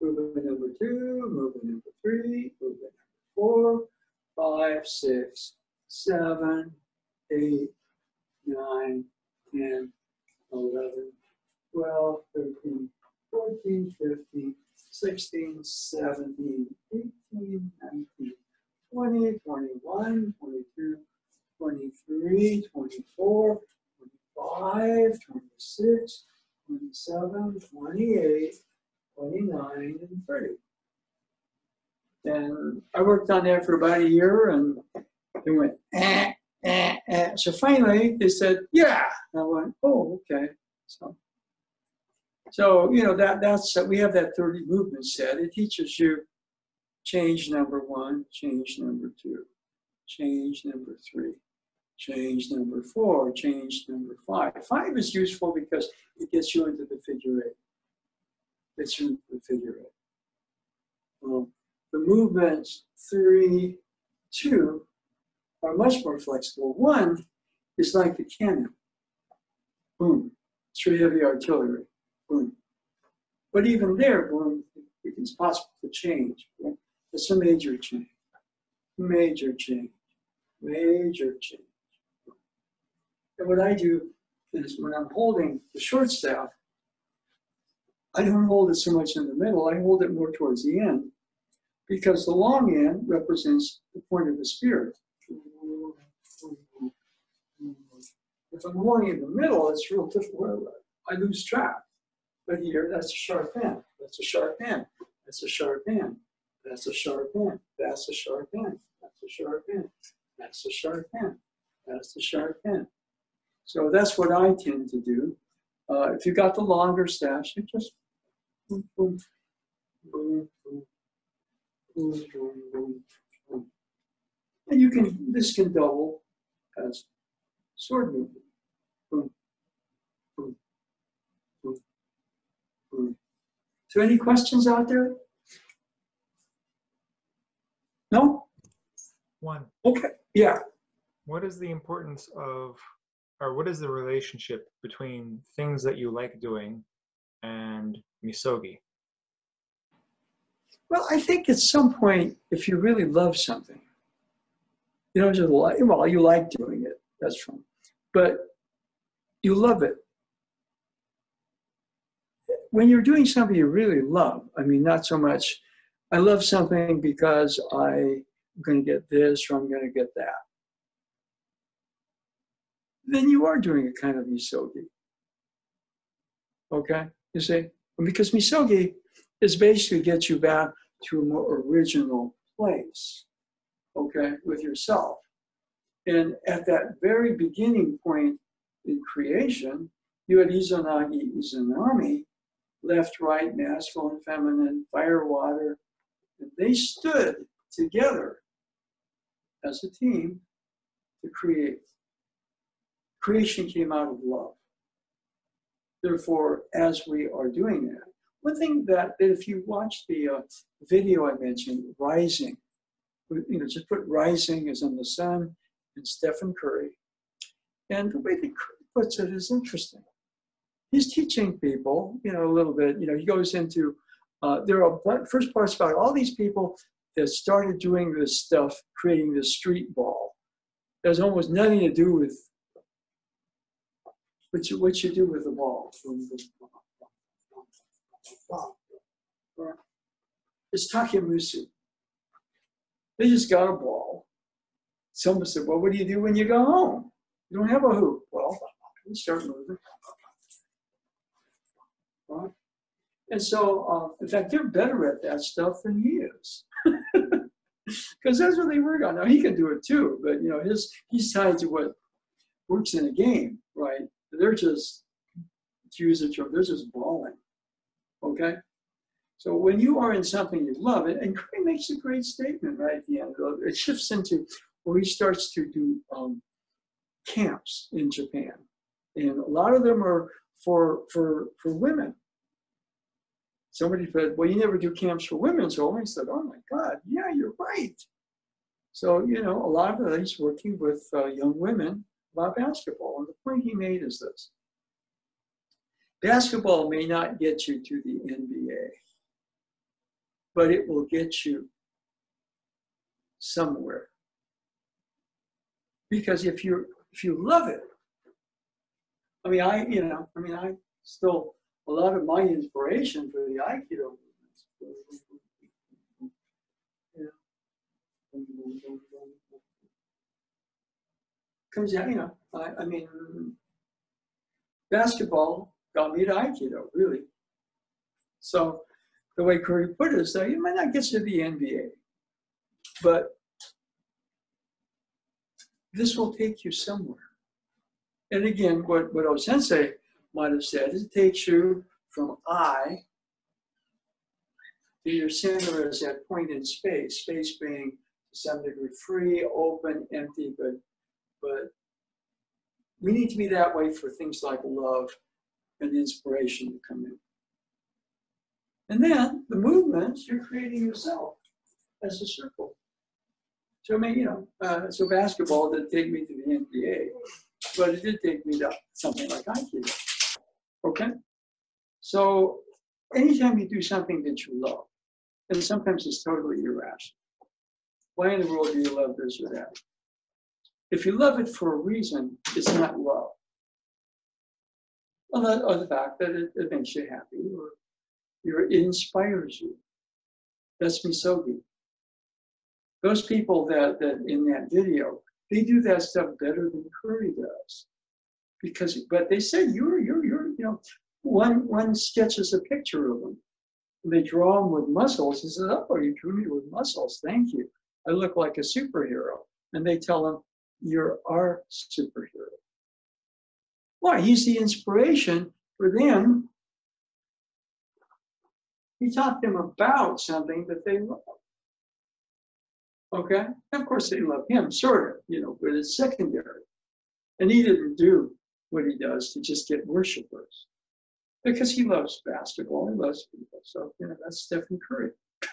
movement number two, movement number three, movement number four, five, six, seven, eight, nine, 10, 11, 12, 13, 14, 15, 16, 17, 18, 19, 20, 21, 22, 23, 24, 25, 26, 27, 28, 29, and 30. And I worked on that for about a year and it went, eh, eh, eh. So finally they said, yeah. And I went, oh, okay. So, so you know, that that's, we have that 30 movement set. It teaches you change number one, change number two, change number three, change number four, change number five. Five is useful because it gets you into the figure eight. Gets you into the figure eight. Well, the movements three, two are much more flexible. One is like the cannon. Boom. Three heavy artillery. Boom. But even there, boom, it's possible to change. Right? It's a major change. Major change. Major change. And what I do is when I'm holding the short staff, I don't hold it so much in the middle, I hold it more towards the end because the long end represents the point of the spirit. If I'm holding in the middle, it's real difficult. I lose track. But here, that's a sharp end. That's a sharp end. That's a sharp end. That's a sharp end. That's a sharp end. That's a sharp end. That's a sharp end. That's a sharp end. So that's what I tend to do. Uh, if you've got the longer staff, you just boom, boom, boom, boom, boom, boom, boom, boom. And you can, this can double as sword movement. Boom. So any questions out there? No? One, Okay, yeah. what is the importance of, or what is the relationship between things that you like doing and misogi? Well, I think at some point, if you really love something, you don't just like, well, you like doing it, that's fine. But you love it. When you're doing something you really love, I mean, not so much, I love something because I'm going to get this or I'm going to get that. Then you are doing a kind of misogi. Okay? You see? Because misogi is basically get you back to a more original place, okay, with yourself. And at that very beginning point in creation, you had Izanagi, Izanami, left, right, masculine, feminine, fire, water, and they stood together as a team to create. Creation came out of love. Therefore, as we are doing that, one thing that, that if you watch the uh, video I mentioned, Rising, you know, just put Rising as in the sun and Stephen Curry. And the way that puts it is interesting. He's teaching people, you know, a little bit, you know, he goes into, uh, there are first parts about all these people that started doing this stuff, creating this street ball. There's almost nothing to do with what you, what you do with the ball. It's takemusu. They just got a ball. Someone said, well, what do you do when you go home? You don't have a hoop. Well, we start moving. Right? And so, uh, in fact, they're better at that stuff than he is. Because that's what they work on. Now he can do it too, but you know, his he's tied to what works in a game, right? They're just to use the term, they're just balling. Okay? So when you are in something you love, it, and Craig makes a great statement right at the end. It shifts into where he starts to do um, camps in Japan, and a lot of them are for for for women. Somebody said, "Well, you never do camps for women," so I said, "Oh my God, yeah, you're right." So you know, a lot of these working with uh, young women about basketball, and the point he made is this: basketball may not get you to the NBA, but it will get you somewhere. Because if you if you love it, I mean, I you know, I mean, I still a lot of my inspiration for the Aikido comes out, you know, I, I mean, basketball got me to Aikido, really. So the way Curry put it is that you might not get to the NBA, but this will take you somewhere. And again, what, what O Sensei might have said is it takes you from I to your center as that point in space, space being to some degree free, open, empty, but but we need to be that way for things like love and inspiration to come in. And then the movements, you're creating yourself as a circle. So I mean, you know, uh, so basketball didn't take me to the NBA, but it did take me to something like Aikido. Okay? So anytime you do something that you love, and sometimes it's totally irrational. Why in the world do you love this or that? If you love it for a reason, it's not love. Or the, or the fact that it, it makes you happy or, it inspires you. That's me, so misogi. Those people that, that in that video, they do that stuff better than Curry does. Because, but they say you're, you're, you're, you know, one, one sketches a picture of them. And they draw them with muscles. He says, oh, you drew me with muscles. Thank you. I look like a superhero. And they tell him, you're our superhero. Why? He's the inspiration for them. He taught them about something that they love. Okay? Of course, they love him, sort of, you know, but it's secondary. And he didn't do what he does to just get worshipers because he loves basketball, he loves people. So, you know, that's Stephen Curry.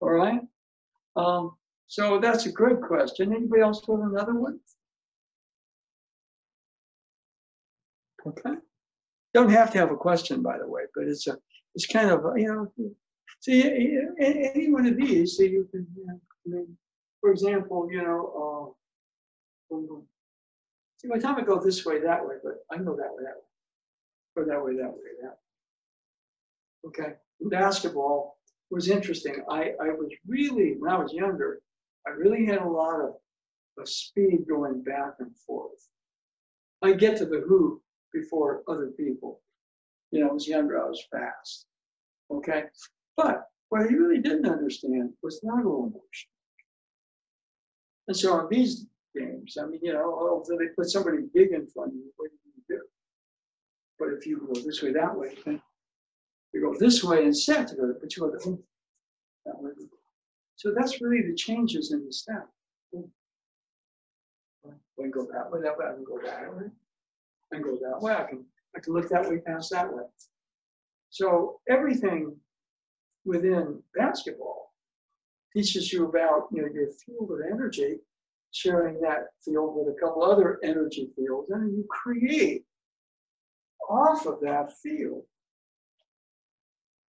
All right? Um, so that's a good question. Anybody else with another one? Okay. Don't have to have a question, by the way, but it's a, it's kind of, you know, see, any one of these, so you can, you know, I mean, for example, you know, uh, see, my time I go this way, that way, but I go that way, that way, or that way, that way, that. Okay, basketball was interesting. I, I was really, when I was younger, I really had a lot of, of speed going back and forth. I get to the hoop before other people. You know, I was younger, I was fast. Okay? But what I really didn't understand was lateral motion. And so on these games, I mean, you know, oh, they put somebody big in front of you, what do you do? But if you go this way, that way, then you go this way and set to go, but you go that way. So that's really the changes in the step. I can go that way, that way, I can go that way. Can go that way, I can, I can look that way, pass that way. So everything within basketball teaches you about you know, your field of energy, sharing that field with a couple other energy fields, and you create off of that field.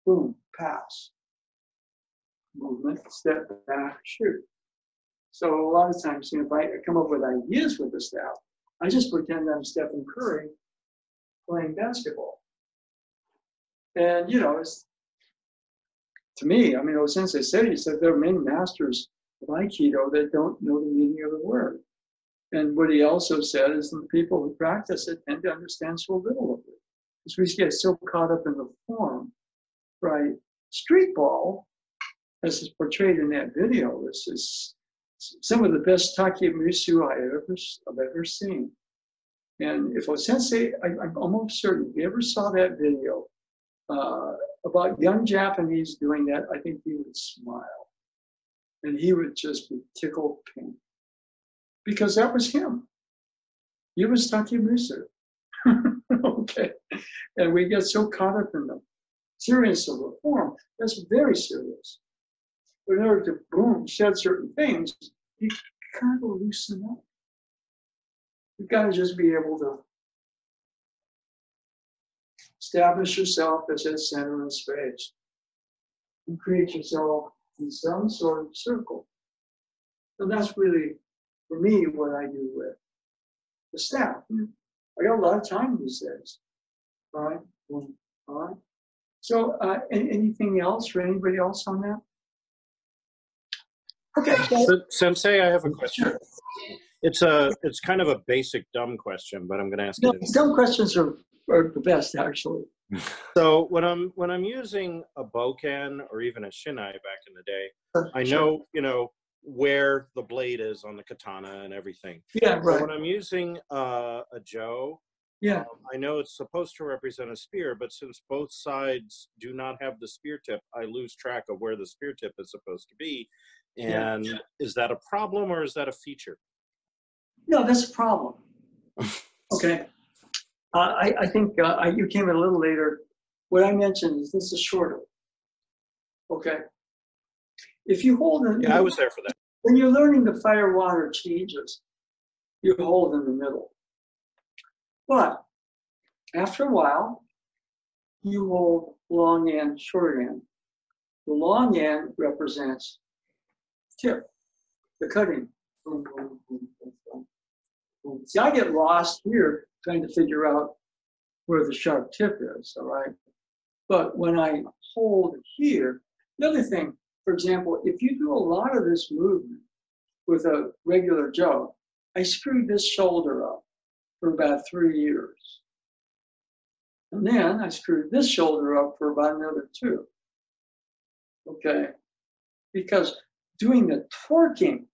Boom, pass movement, step back, shoot. So a lot of times, you know, if I come up with ideas with the staff, I just pretend I'm Stephen Curry playing basketball. And you know, it's to me, I mean, O Sensei said he said there are many masters of Aikido that don't know the meaning of the word. And what he also said is the people who practice it tend to understand so little of it. because we get so caught up in the form, right? Street ball, as is portrayed in that video, this is some of the best takemusu I ever I've ever seen. And if Osensei, I, I'm almost certain, if you ever saw that video uh, about young Japanese doing that, I think he would smile. And he would just be tickled pink. Because that was him. He was Takemusu. okay. And we get so caught up in the seriousness of reform. That's very serious. But in order to boom, shed certain things, you kind of loosen up. You've got to just be able to establish yourself as a center in space and create yourself in some sort of circle. And that's really, for me, what I do with the staff. I got a lot of time these days. All right. All right. So, uh, anything else for anybody else on that? Okay. S- Sensei, I have a question. It's a, it's kind of a basic dumb question, but I'm going to ask No, it. dumb questions are, are the best, actually. So when I'm when I'm using a boken or even a shinai back in the day, I Sure. know you know where the blade is on the katana and everything. Yeah, right. when I'm using uh, a jo, Yeah, um, I know it's supposed to represent a spear, but since both sides do not have the spear tip, I lose track of where the spear tip is supposed to be. Yeah. And is that a problem or is that a feature? no, that's a problem. Okay. Uh, I, I think uh, I, you came in a little later. What I mentioned is this is shorter. Okay. If you hold it, Yeah, I was there for that. when you're learning the fire water changes, you hold in the middle. But after a while, you hold long end, short end. The long end represents tip, the cutting. See, I get lost here trying to figure out where the sharp tip is, all right? But when I hold here, the other thing, for example, if you do a lot of this movement with a regular jo, I screwed this shoulder up for about three years. And then I screwed this shoulder up for about another two. Okay? Because doing the torquing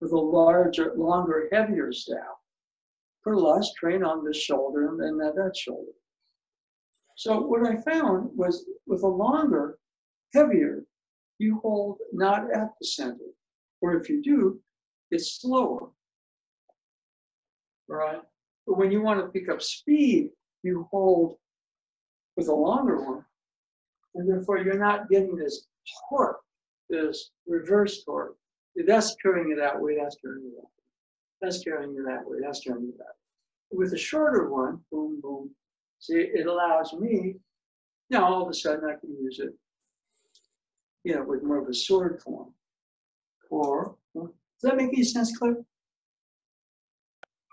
with a larger, longer, heavier staff put a lot strain on this shoulder and then that, shoulder. So what I found was with a longer, heavier, you hold not at the center, or if you do, it's slower. Right? But when you want to pick up speed, you hold with a longer one, and therefore you're not getting this torque, this reverse torque. That's carrying it that way, that's carrying it that. That's carrying it that way, that's carrying it that way. With a shorter one, boom, boom, see, it allows me, now all of a sudden I can use it, you know, with more of a sword form. Or, does that make any sense, Cliff?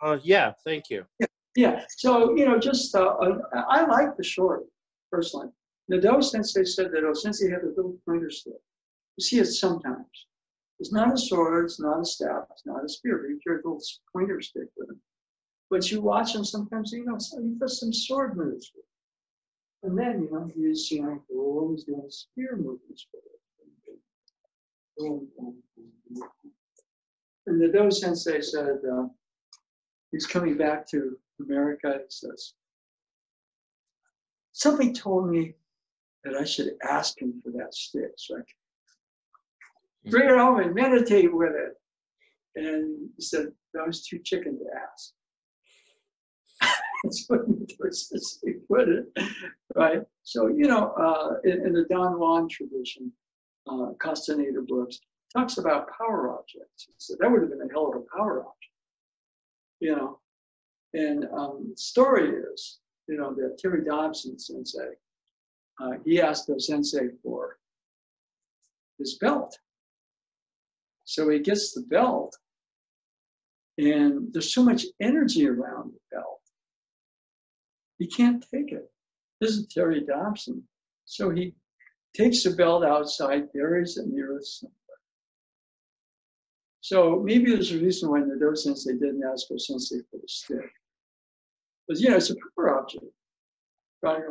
Uh, yeah, thank you. Yeah, yeah. so, you know, just, uh, uh, I like the short, personally. Nadeau Sensei said that Sensei had a little pointer stick. You see it sometimes. It's not a sword, it's not a staff, it's not a spear, but you carry a little pointer stick with him. But you watch him sometimes, you know, he does some sword moves. with it. And then, you know, he's, you know, always doing spear movements with boom. And Nadeau Sensei said, uh, he's coming back to America. He says, somebody told me that I should ask him for that stick. So I can bring it home and meditate with it. And he said, was too chicken to ask. That's what he put it, right? So, you know, uh, in, in the Don Juan tradition, uh, Castaneda books, talks about power objects. Said that would have been a hell of a power object, you know. And um, story is, you know, that Terry Dobson sensei, uh, he asked the sensei for his belt. So he gets the belt, and there's so much energy around the belt. He can't take it. This is Terry Dobson. So he takes the belt outside, buries it near the somewhere. So maybe there's a reason why Nadeau Sensei didn't ask for Sensei for the stick. But you know, it's a power object. Right,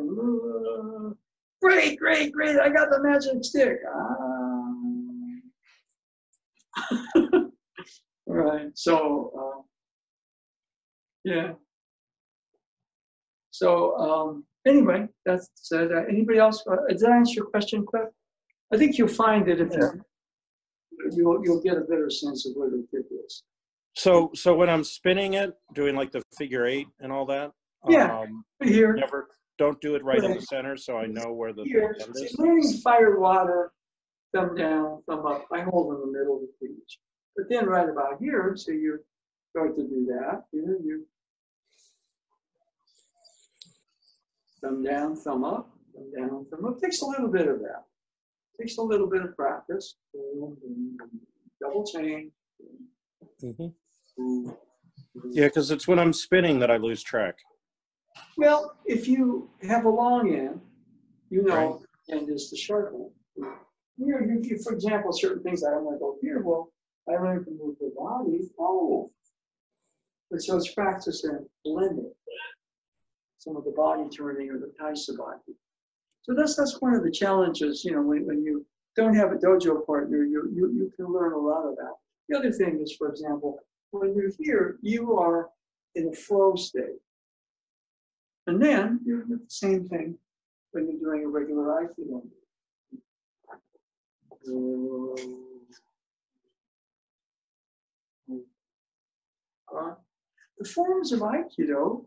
Great, great, great! I got the magic stick. Ah. right. So, uh, yeah. So um, anyway, that's said. Uh, anybody else? Uh, did I answer your question, Cliff? I think you'll find that if you you'll you'll get a better sense of where the tip is. So, so when I'm spinning it, doing like the figure eight and all that, Yeah. um, Here, never don't do it right in the center, so I know where the here, learning fire, water, thumb down, thumb up. I hold in the middle of the each. But then right about here, so you start to do that. You know, you thumb down, thumb up, thumb down, thumb up. Takes a little bit of that. Takes a little bit of practice. Double chain. Mhm. Yeah, because it's when I'm spinning that I lose track. Well, if you have a long end, you know, end is the short one. You, you, for example, certain things I don't want to go here. Well, I learned to move the body. Oh, but so it's practice and blending some of the body turning or the Taisabaki. So that's that's one of the challenges. You know, when, when you don't have a dojo partner, you, you you can learn a lot of that. The other thing is, for example, when you're here, you are in a flow state. And then you do the same thing when you're doing a regular Aikido. Uh, the forms of Aikido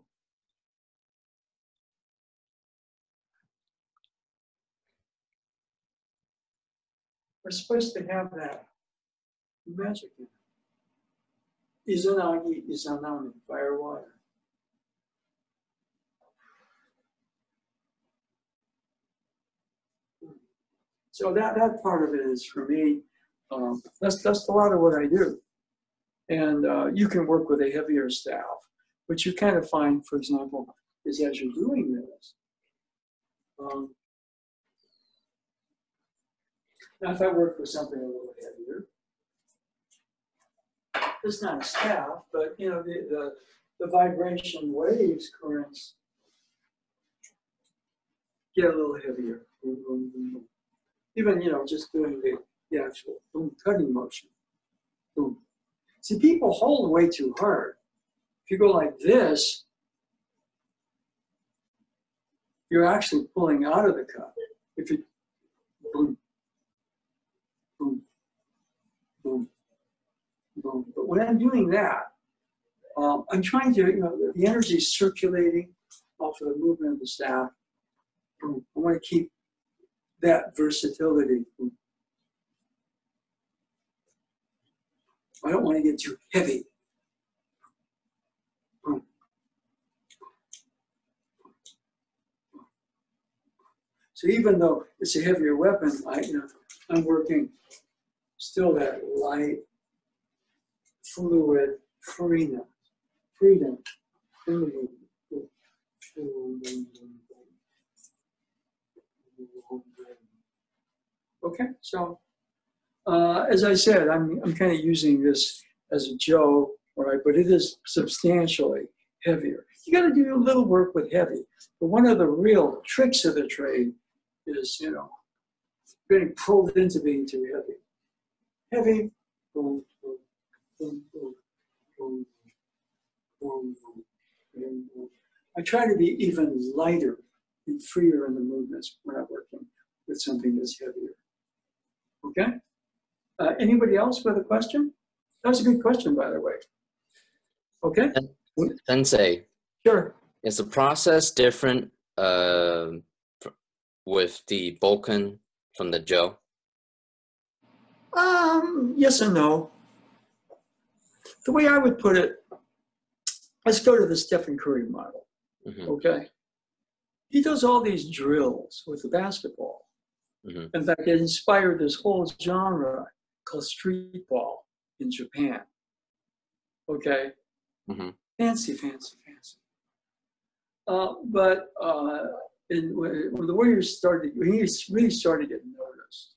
are supposed to have that magic in it. Izanagi, Izanami, fire water. So that, that part of it is for me, um, that's, that's a lot of what I do. And uh, you can work with a heavier staff, which you kind of find, for example, is as you're doing this. Um, now, if I work with something a little heavier, it's not a staff, but you know, the, the, the vibration waves, currents get a little heavier. Boom, boom, boom. Even, you know, just doing the, the actual boom, cutting motion. Boom. See, people hold way too hard. If you go like this, you're actually pulling out of the cut. If you boom, boom, boom, boom. But when I'm doing that, um, I'm trying to, you know, the energy is circulating off of the movement of the staff. I want to keep that versatility. I don't want to get too heavy. So even though it's a heavier weapon, I, you know, I'm working still that light, fluid freedom, freedom the movement. Okay, so uh, as I said, I'm, I'm kind of using this as a jo, right, but it is substantially heavier. You got to do a little work with heavy, but one of the real tricks of the trade is, you know, getting pulled into being too heavy. Heavy, boom, boom, boom, boom, boom, boom, boom, boom. I try to be even lighter and freer in the movements We're not working with something that's heavier. Okay? Uh, anybody else with a question? That was a good question, by the way. Okay? Sensei, Sure. is the process different uh, with the boken from the jo? Um, yes and no. The way I would put it, let's go to the Stephen Curry model. Mhm. Okay. He does all these drills with the basketball. Mhm. In fact, it inspired this whole genre called street ball in Japan. Okay. Mhm. Fancy, fancy, fancy. Uh, but uh, in, when when the Warriors started, when he really started getting noticed,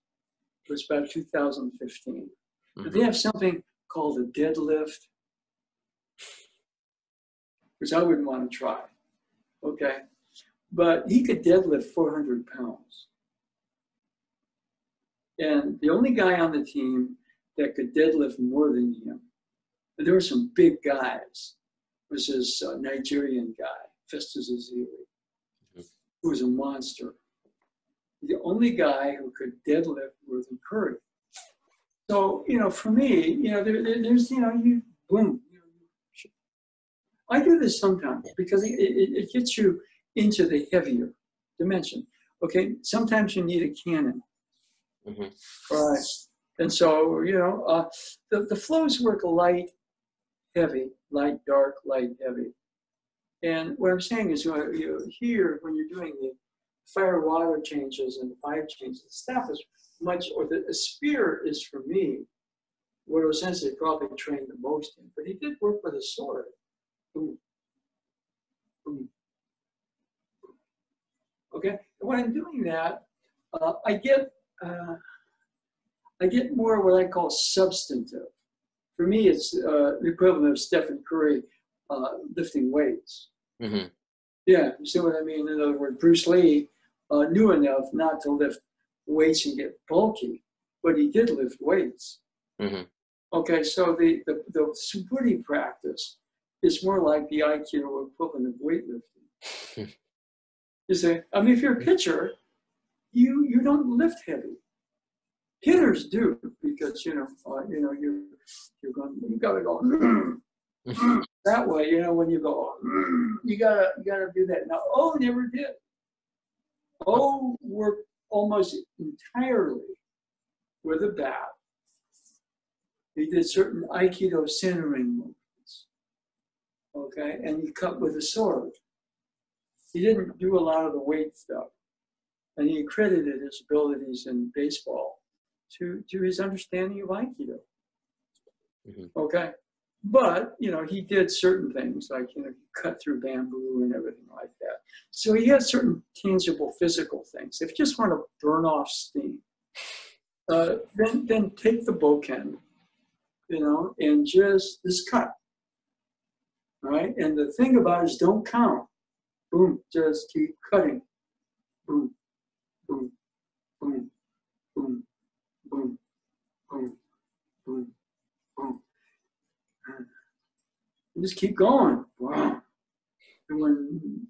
it was about 2015. But They have something called a deadlift, which I wouldn't want to try. Okay. But he could deadlift 400 pounds. And the only guy on the team that could deadlift more than him, and there were some big guys, was this uh, Nigerian guy, Festus Ezeli, who was a monster. The only guy who could deadlift more than Curry. So, you know, for me, you know, there, there- there's, you know, you, boom. I do this sometimes because it, it, it gets you into the heavier dimension. Okay, sometimes you need a cannon. Mhm. Right. And so, you know, uh, the, the flows work light, heavy, light, dark, light, heavy. And what I'm saying is, uh, you here, when you're doing the fire water changes and the fire changes, the staff is much, or the, the spear is for me, what Osensei probably trained the most in, but he did work with a sword. Boom. Boom. Okay, and when I'm doing that, uh, I get uh, I get more what I call substantive. For me, it's uh, the equivalent of Stephen Curry uh, lifting weights. Mhm. Yeah, you see what I mean? In other words, Bruce Lee uh, knew enough not to lift weights and get bulky, but he did lift weights. Mhm. Okay, so the, the, the suburi practice is more like the Aikido equivalent of weightlifting. you see, I mean, if you're a pitcher, you, you don't lift heavy. Hitters do because you know uh, you know you you're going you gotta go that way you know when you go you gotta you gotta do that. Now oh never did. Oh worked almost entirely with a bat. He did certain aikido centering movements okay and he cut with a sword he didn't do a lot of the weight stuff. And he credited his abilities in baseball to to his understanding of aikido. Mhm. okay? But you know he did certain things like you know cut through bamboo and everything like that. So he had certain tangible physical things. If you just want to burn off steam uh, then then take the boken you know and just just cut. All right? And the thing about it is don't count boom, just keep cutting. Boom, boom, boom, boom, boom, boom, boom, boom. And just keep going. Wow. And when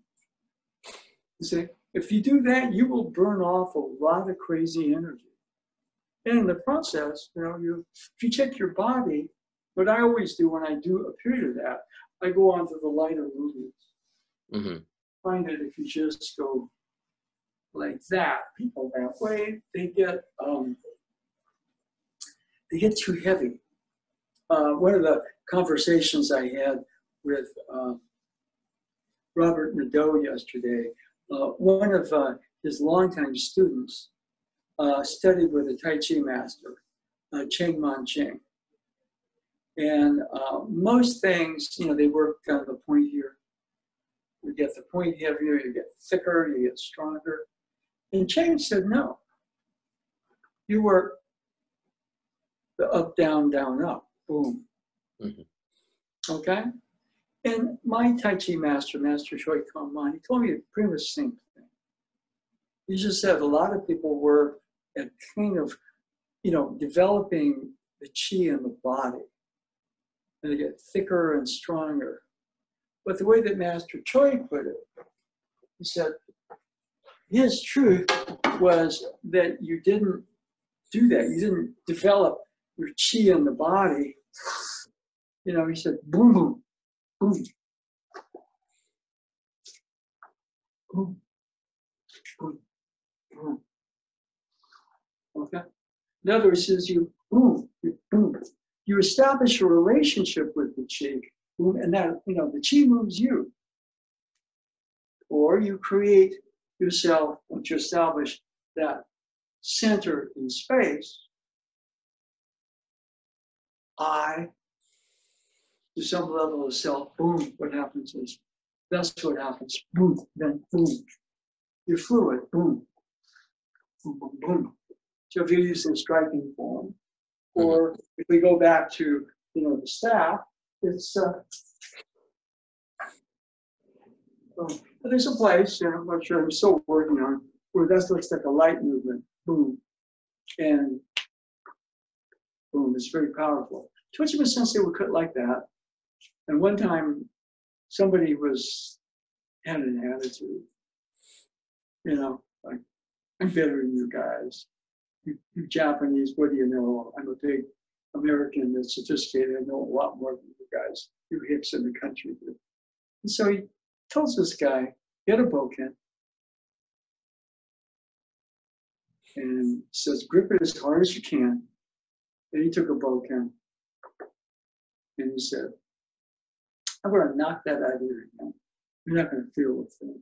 you say, if you do that, you will burn off a lot of crazy energy. And in the process, you know, you if you check your body, what I always do when I do a period of that, I go on to the lighter movements. Mm-hmm. Find that if you just go like that, people that way, they get um, they get too heavy. Uh, one of the conversations I had with uh, Robert Nadeau yesterday, uh, one of uh, his longtime students uh, studied with a Tai Chi master, uh, Cheng Man Ching. And uh, most things, you know, they work of the point here. You get the point heavier, you get thicker, you get stronger. And Cheng said, no. You work the up, down, down, up, boom. Mhm. Okay? And my Tai Chi master, Master Choi Kong Man, he told me pretty much the same thing. He just said a lot of people were at kind of, you know, developing the chi in the body. And they get thicker and stronger. But the way that Master Choi put it, he said, his truth was that you didn't do that. You didn't develop your chi in the body. You know, he said, boom, boom, boom, boom, boom, boom. Okay? In other words, as you boom, you boom, you establish a relationship with the chi, and that, you know, the chi moves you. Or you create yourself, once you establish that center in space, I, to some level of self, boom, what happens is that's what happens. Boom, then boom. You're fluid, boom. Boom, boom, boom. So if you use the striking form, or mm-hmm. if we go back to you know the staff, it's uh, but there's a place, I'm not sure, I'm still working on, where that looks like a light movement, boom. And boom, it's very powerful. Tojima Sensei would cut like that. And one time, somebody was, had an attitude. You know, like, I'm better than you guys. You, you Japanese, what do you know? I'm a big American that's sophisticated. I know a lot more than you guys, you hips in the country do. And so he tells this guy, get a boken. And says, grip it as hard as you can. And he took a boken. And he said, I'm going to knock that out of your hand. You're not going to feel a thing.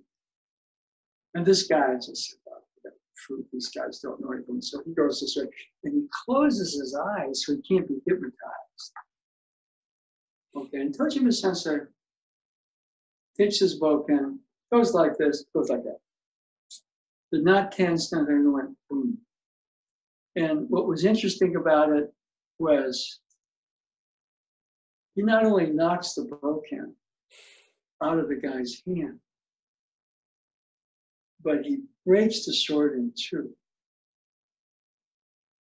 And this guy just said, "Oh, whatever, truth, these guys don't know anything. So he goes this way and he closes his eyes so he can't be hypnotized. Okay, and Tojima Sensei takes his boken, goes like this, goes like that. The knot tensed and went boom. And what was interesting about it was he not only knocks the boken out of the guy's hand, but he breaks the sword in two.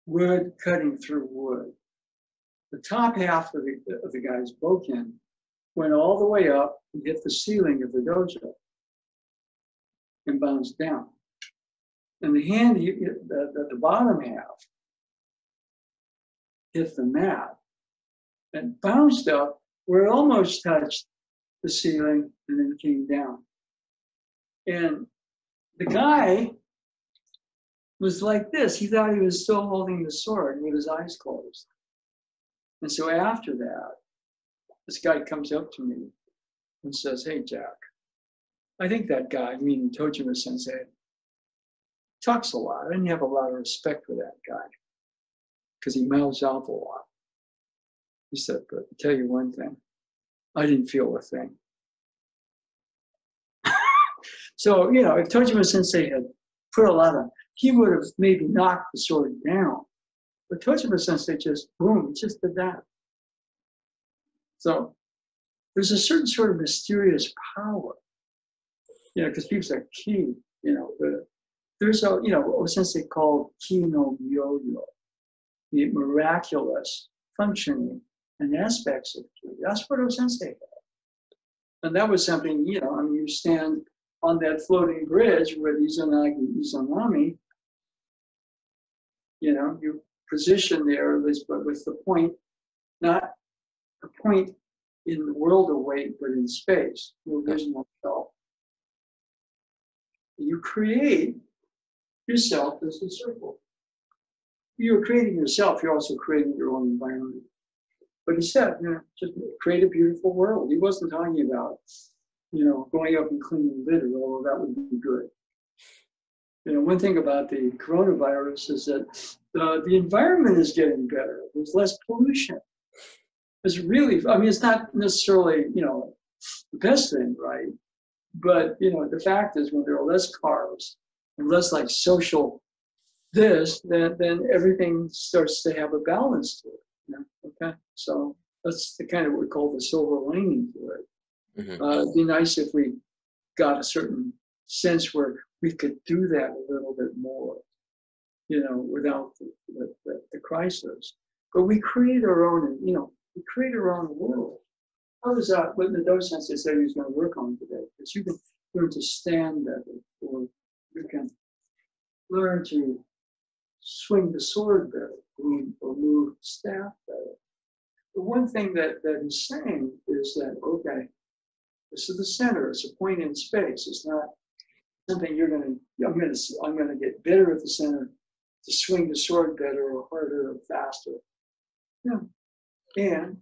Wood cutting through wood. The top half of the, of the guy's boken went all the way up and hit the ceiling of the dojo and bounced down. And the hand, he- the, the, the bottom half hit the mat and bounced up where it almost touched the ceiling and then came down. And the guy was like this. He thought he was still holding the sword with his eyes closed. And so after that, this guy comes up to me and says, Hey, Jack, I think that guy, I meaning Tojima sensei, talks a lot. I didn't have a lot of respect for that guy because he mouths off a lot. He said, But I'll tell you one thing, I didn't feel a thing. So, you know, if Tojima sensei had put a lot of, he would have maybe knocked the sword down. But Tojima sensei just, boom, just did that. So there's a certain sort of mysterious power, you know, because people say ki, you know, the, there's a, you know, what Sensei called ki no myoyo, the miraculous functioning and aspects of ki. That's what Osensei had. And that was something, you know, I mean, you stand on that floating bridge with Izanagi Izanami, you know, you position there, with- but with the point, not a point in the world of weight, but in space, your original self. You create yourself as a circle. You're creating yourself, you're also creating your own environment. But he said, you know, just create a beautiful world. He wasn't talking about, you know, going up and cleaning litter, although that would be good. You know, one thing about the coronavirus is that uh, the environment is getting better. There's less pollution. It's really, I mean, it's not necessarily, you know, the best thing, right? But, you know, the fact is when there are less cars and less like social this, then, then everything starts to have a balance to it. You know? Okay. So that's the kind of what we call the silver lining to it. Mhm. Uh, it'd be nice if we got a certain sense where we could do that a little bit more, you know, without the, the, the, the crisis. But we create our own, you know, we create our own world. How does that, what the docent said he was going to work on today? Because you can learn to stand better, or you can learn to swing the sword better, or or move the staff better. The one thing that, that he's saying is that, okay, this is the center, it's a point in space, it's not something you're gonna, I'm gonna, I'm gonna get better at the center to swing the sword better or harder or faster. Yeah. And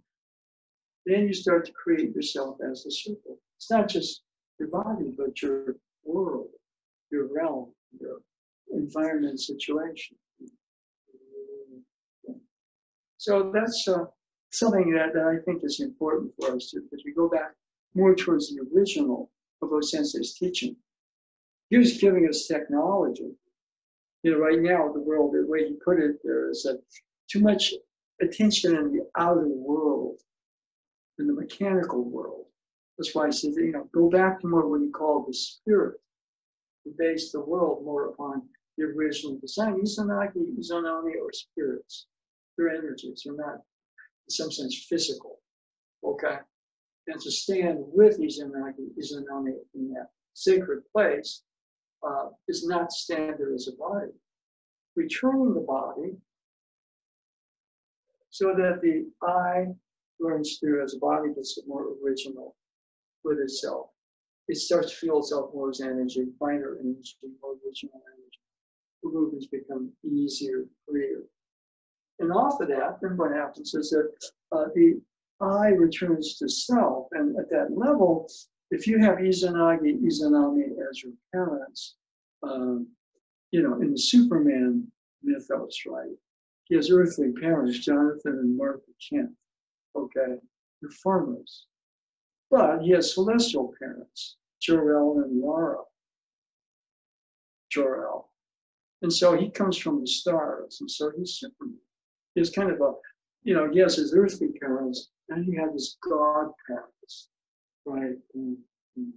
then you start to create yourself as a circle. It's not just your body, but your world, your realm, your environment situation. So that's uh, something that, that I think is important for us to, as we go back more towards the original of Osensei's teaching. He was giving us technology. You know, right now, the world, the way he put it there is that too much attention in the outer world, in the mechanical world, That's why I said, you know, go back to more what he called the spirit. To base the world more upon the original design. Izanagi, Izanami, or spirits. They're energies. They're not, in some sense, physical. Okay? And to stand with Izanagi, Izanami in that sacred place uh, is not to stand there as a body. Returning the body so that the I learns through as a body gets more original with itself. It starts to feel itself more as energy, finer energy, more original energy. The movements become easier, freer. And off of that, then what happens is that uh, the I returns to self. And at that level, if you have Izanagi, Izanami as your parents, um, you know, in the Superman mythos, right? He has earthly parents, Jonathan and Martha Kent. Okay, they're farmers. But he has celestial parents, Jor-El and Lara. Jor-El. And so he comes from the stars, and so he's Superman. He's kind of a, you know, he has his earthly parents, and he has this God parents, right? Mm, mm.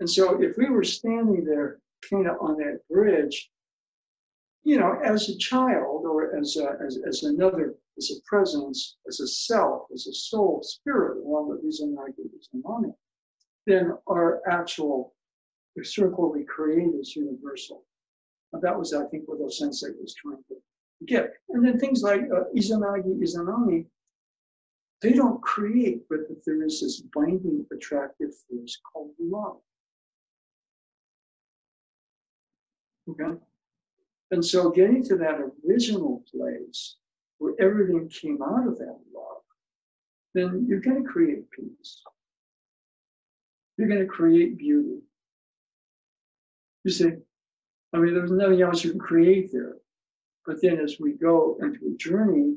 And so if we were standing there kind of on that bridge, you know, as a child or as a, as, as another, as a presence, as a self, as a soul, spirit, along with these ideas and money, then our actual the circle we create is universal. And that was, I think, what Osensei was trying to get. And then things like uh, Izanagi, Izanami, they don't create, but there is this binding, attractive force called love. Okay? And so getting to that original place where everything came out of that love, then you're going to create peace. You're going to create beauty. You see, I mean, there's nothing else you can create there. But then as we go into a journey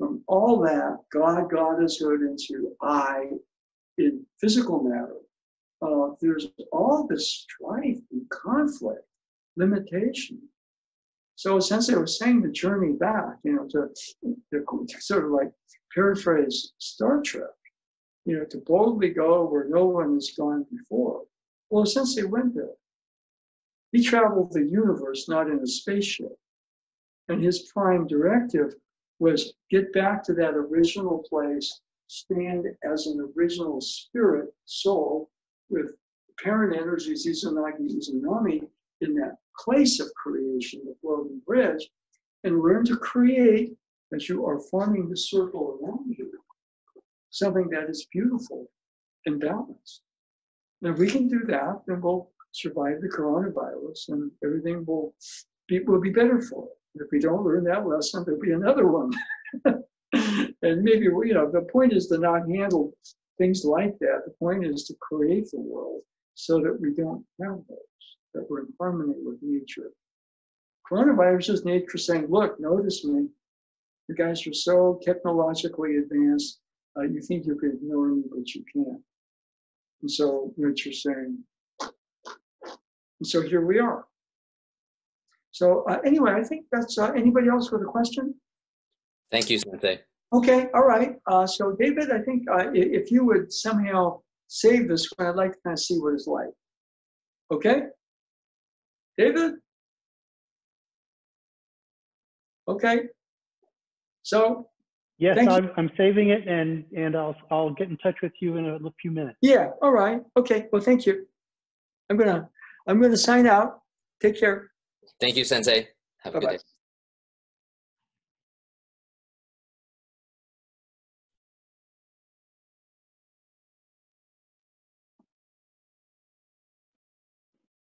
from all that, God, God is good into I in physical matter, uh, there's all this strife and conflict, limitation. So essentially, I was saying the journey back, you know, to, to sort of like paraphrase Star Trek, you know, to boldly go where no one has gone before. Well, essentially, went there. He traveled the universe, not in a spaceship. And his prime directive was get back to that original place, stand as an original spirit, soul, with parent energies, Izanagi, Izanami, in that place of creation, the floating bridge, and learn to create as you are forming the circle around you, something that is beautiful and balanced. And if we can do that, then we'll survive the coronavirus and everything will be, will be better for it. If we don't learn that lesson, there'll be another one. and maybe, you know, the point is to not handle things like that. The point is to create the world so that we don't have those, that we're in harmony with nature. Coronavirus is nature saying, look, notice me. You guys are so technologically advanced. Uh, you think you could ignore me, but you can't. And so nature's saying, and so here we are. So uh, anyway, I think that's uh, anybody else with a question? Thank you, Sensei. Okay, all right. Uh, so David, I think uh, if you would somehow save this, one, I'd like to kind of see what it's like. Okay? David? Okay. So, Yes, I'm, I'm saving it and, and I'll, I'll get in touch with you in a few minutes. yeah, all right. Okay, well, thank you. I'm gonna, I'm gonna sign out. Take care. Thank you, Sensei. Have a good Bye-bye. day.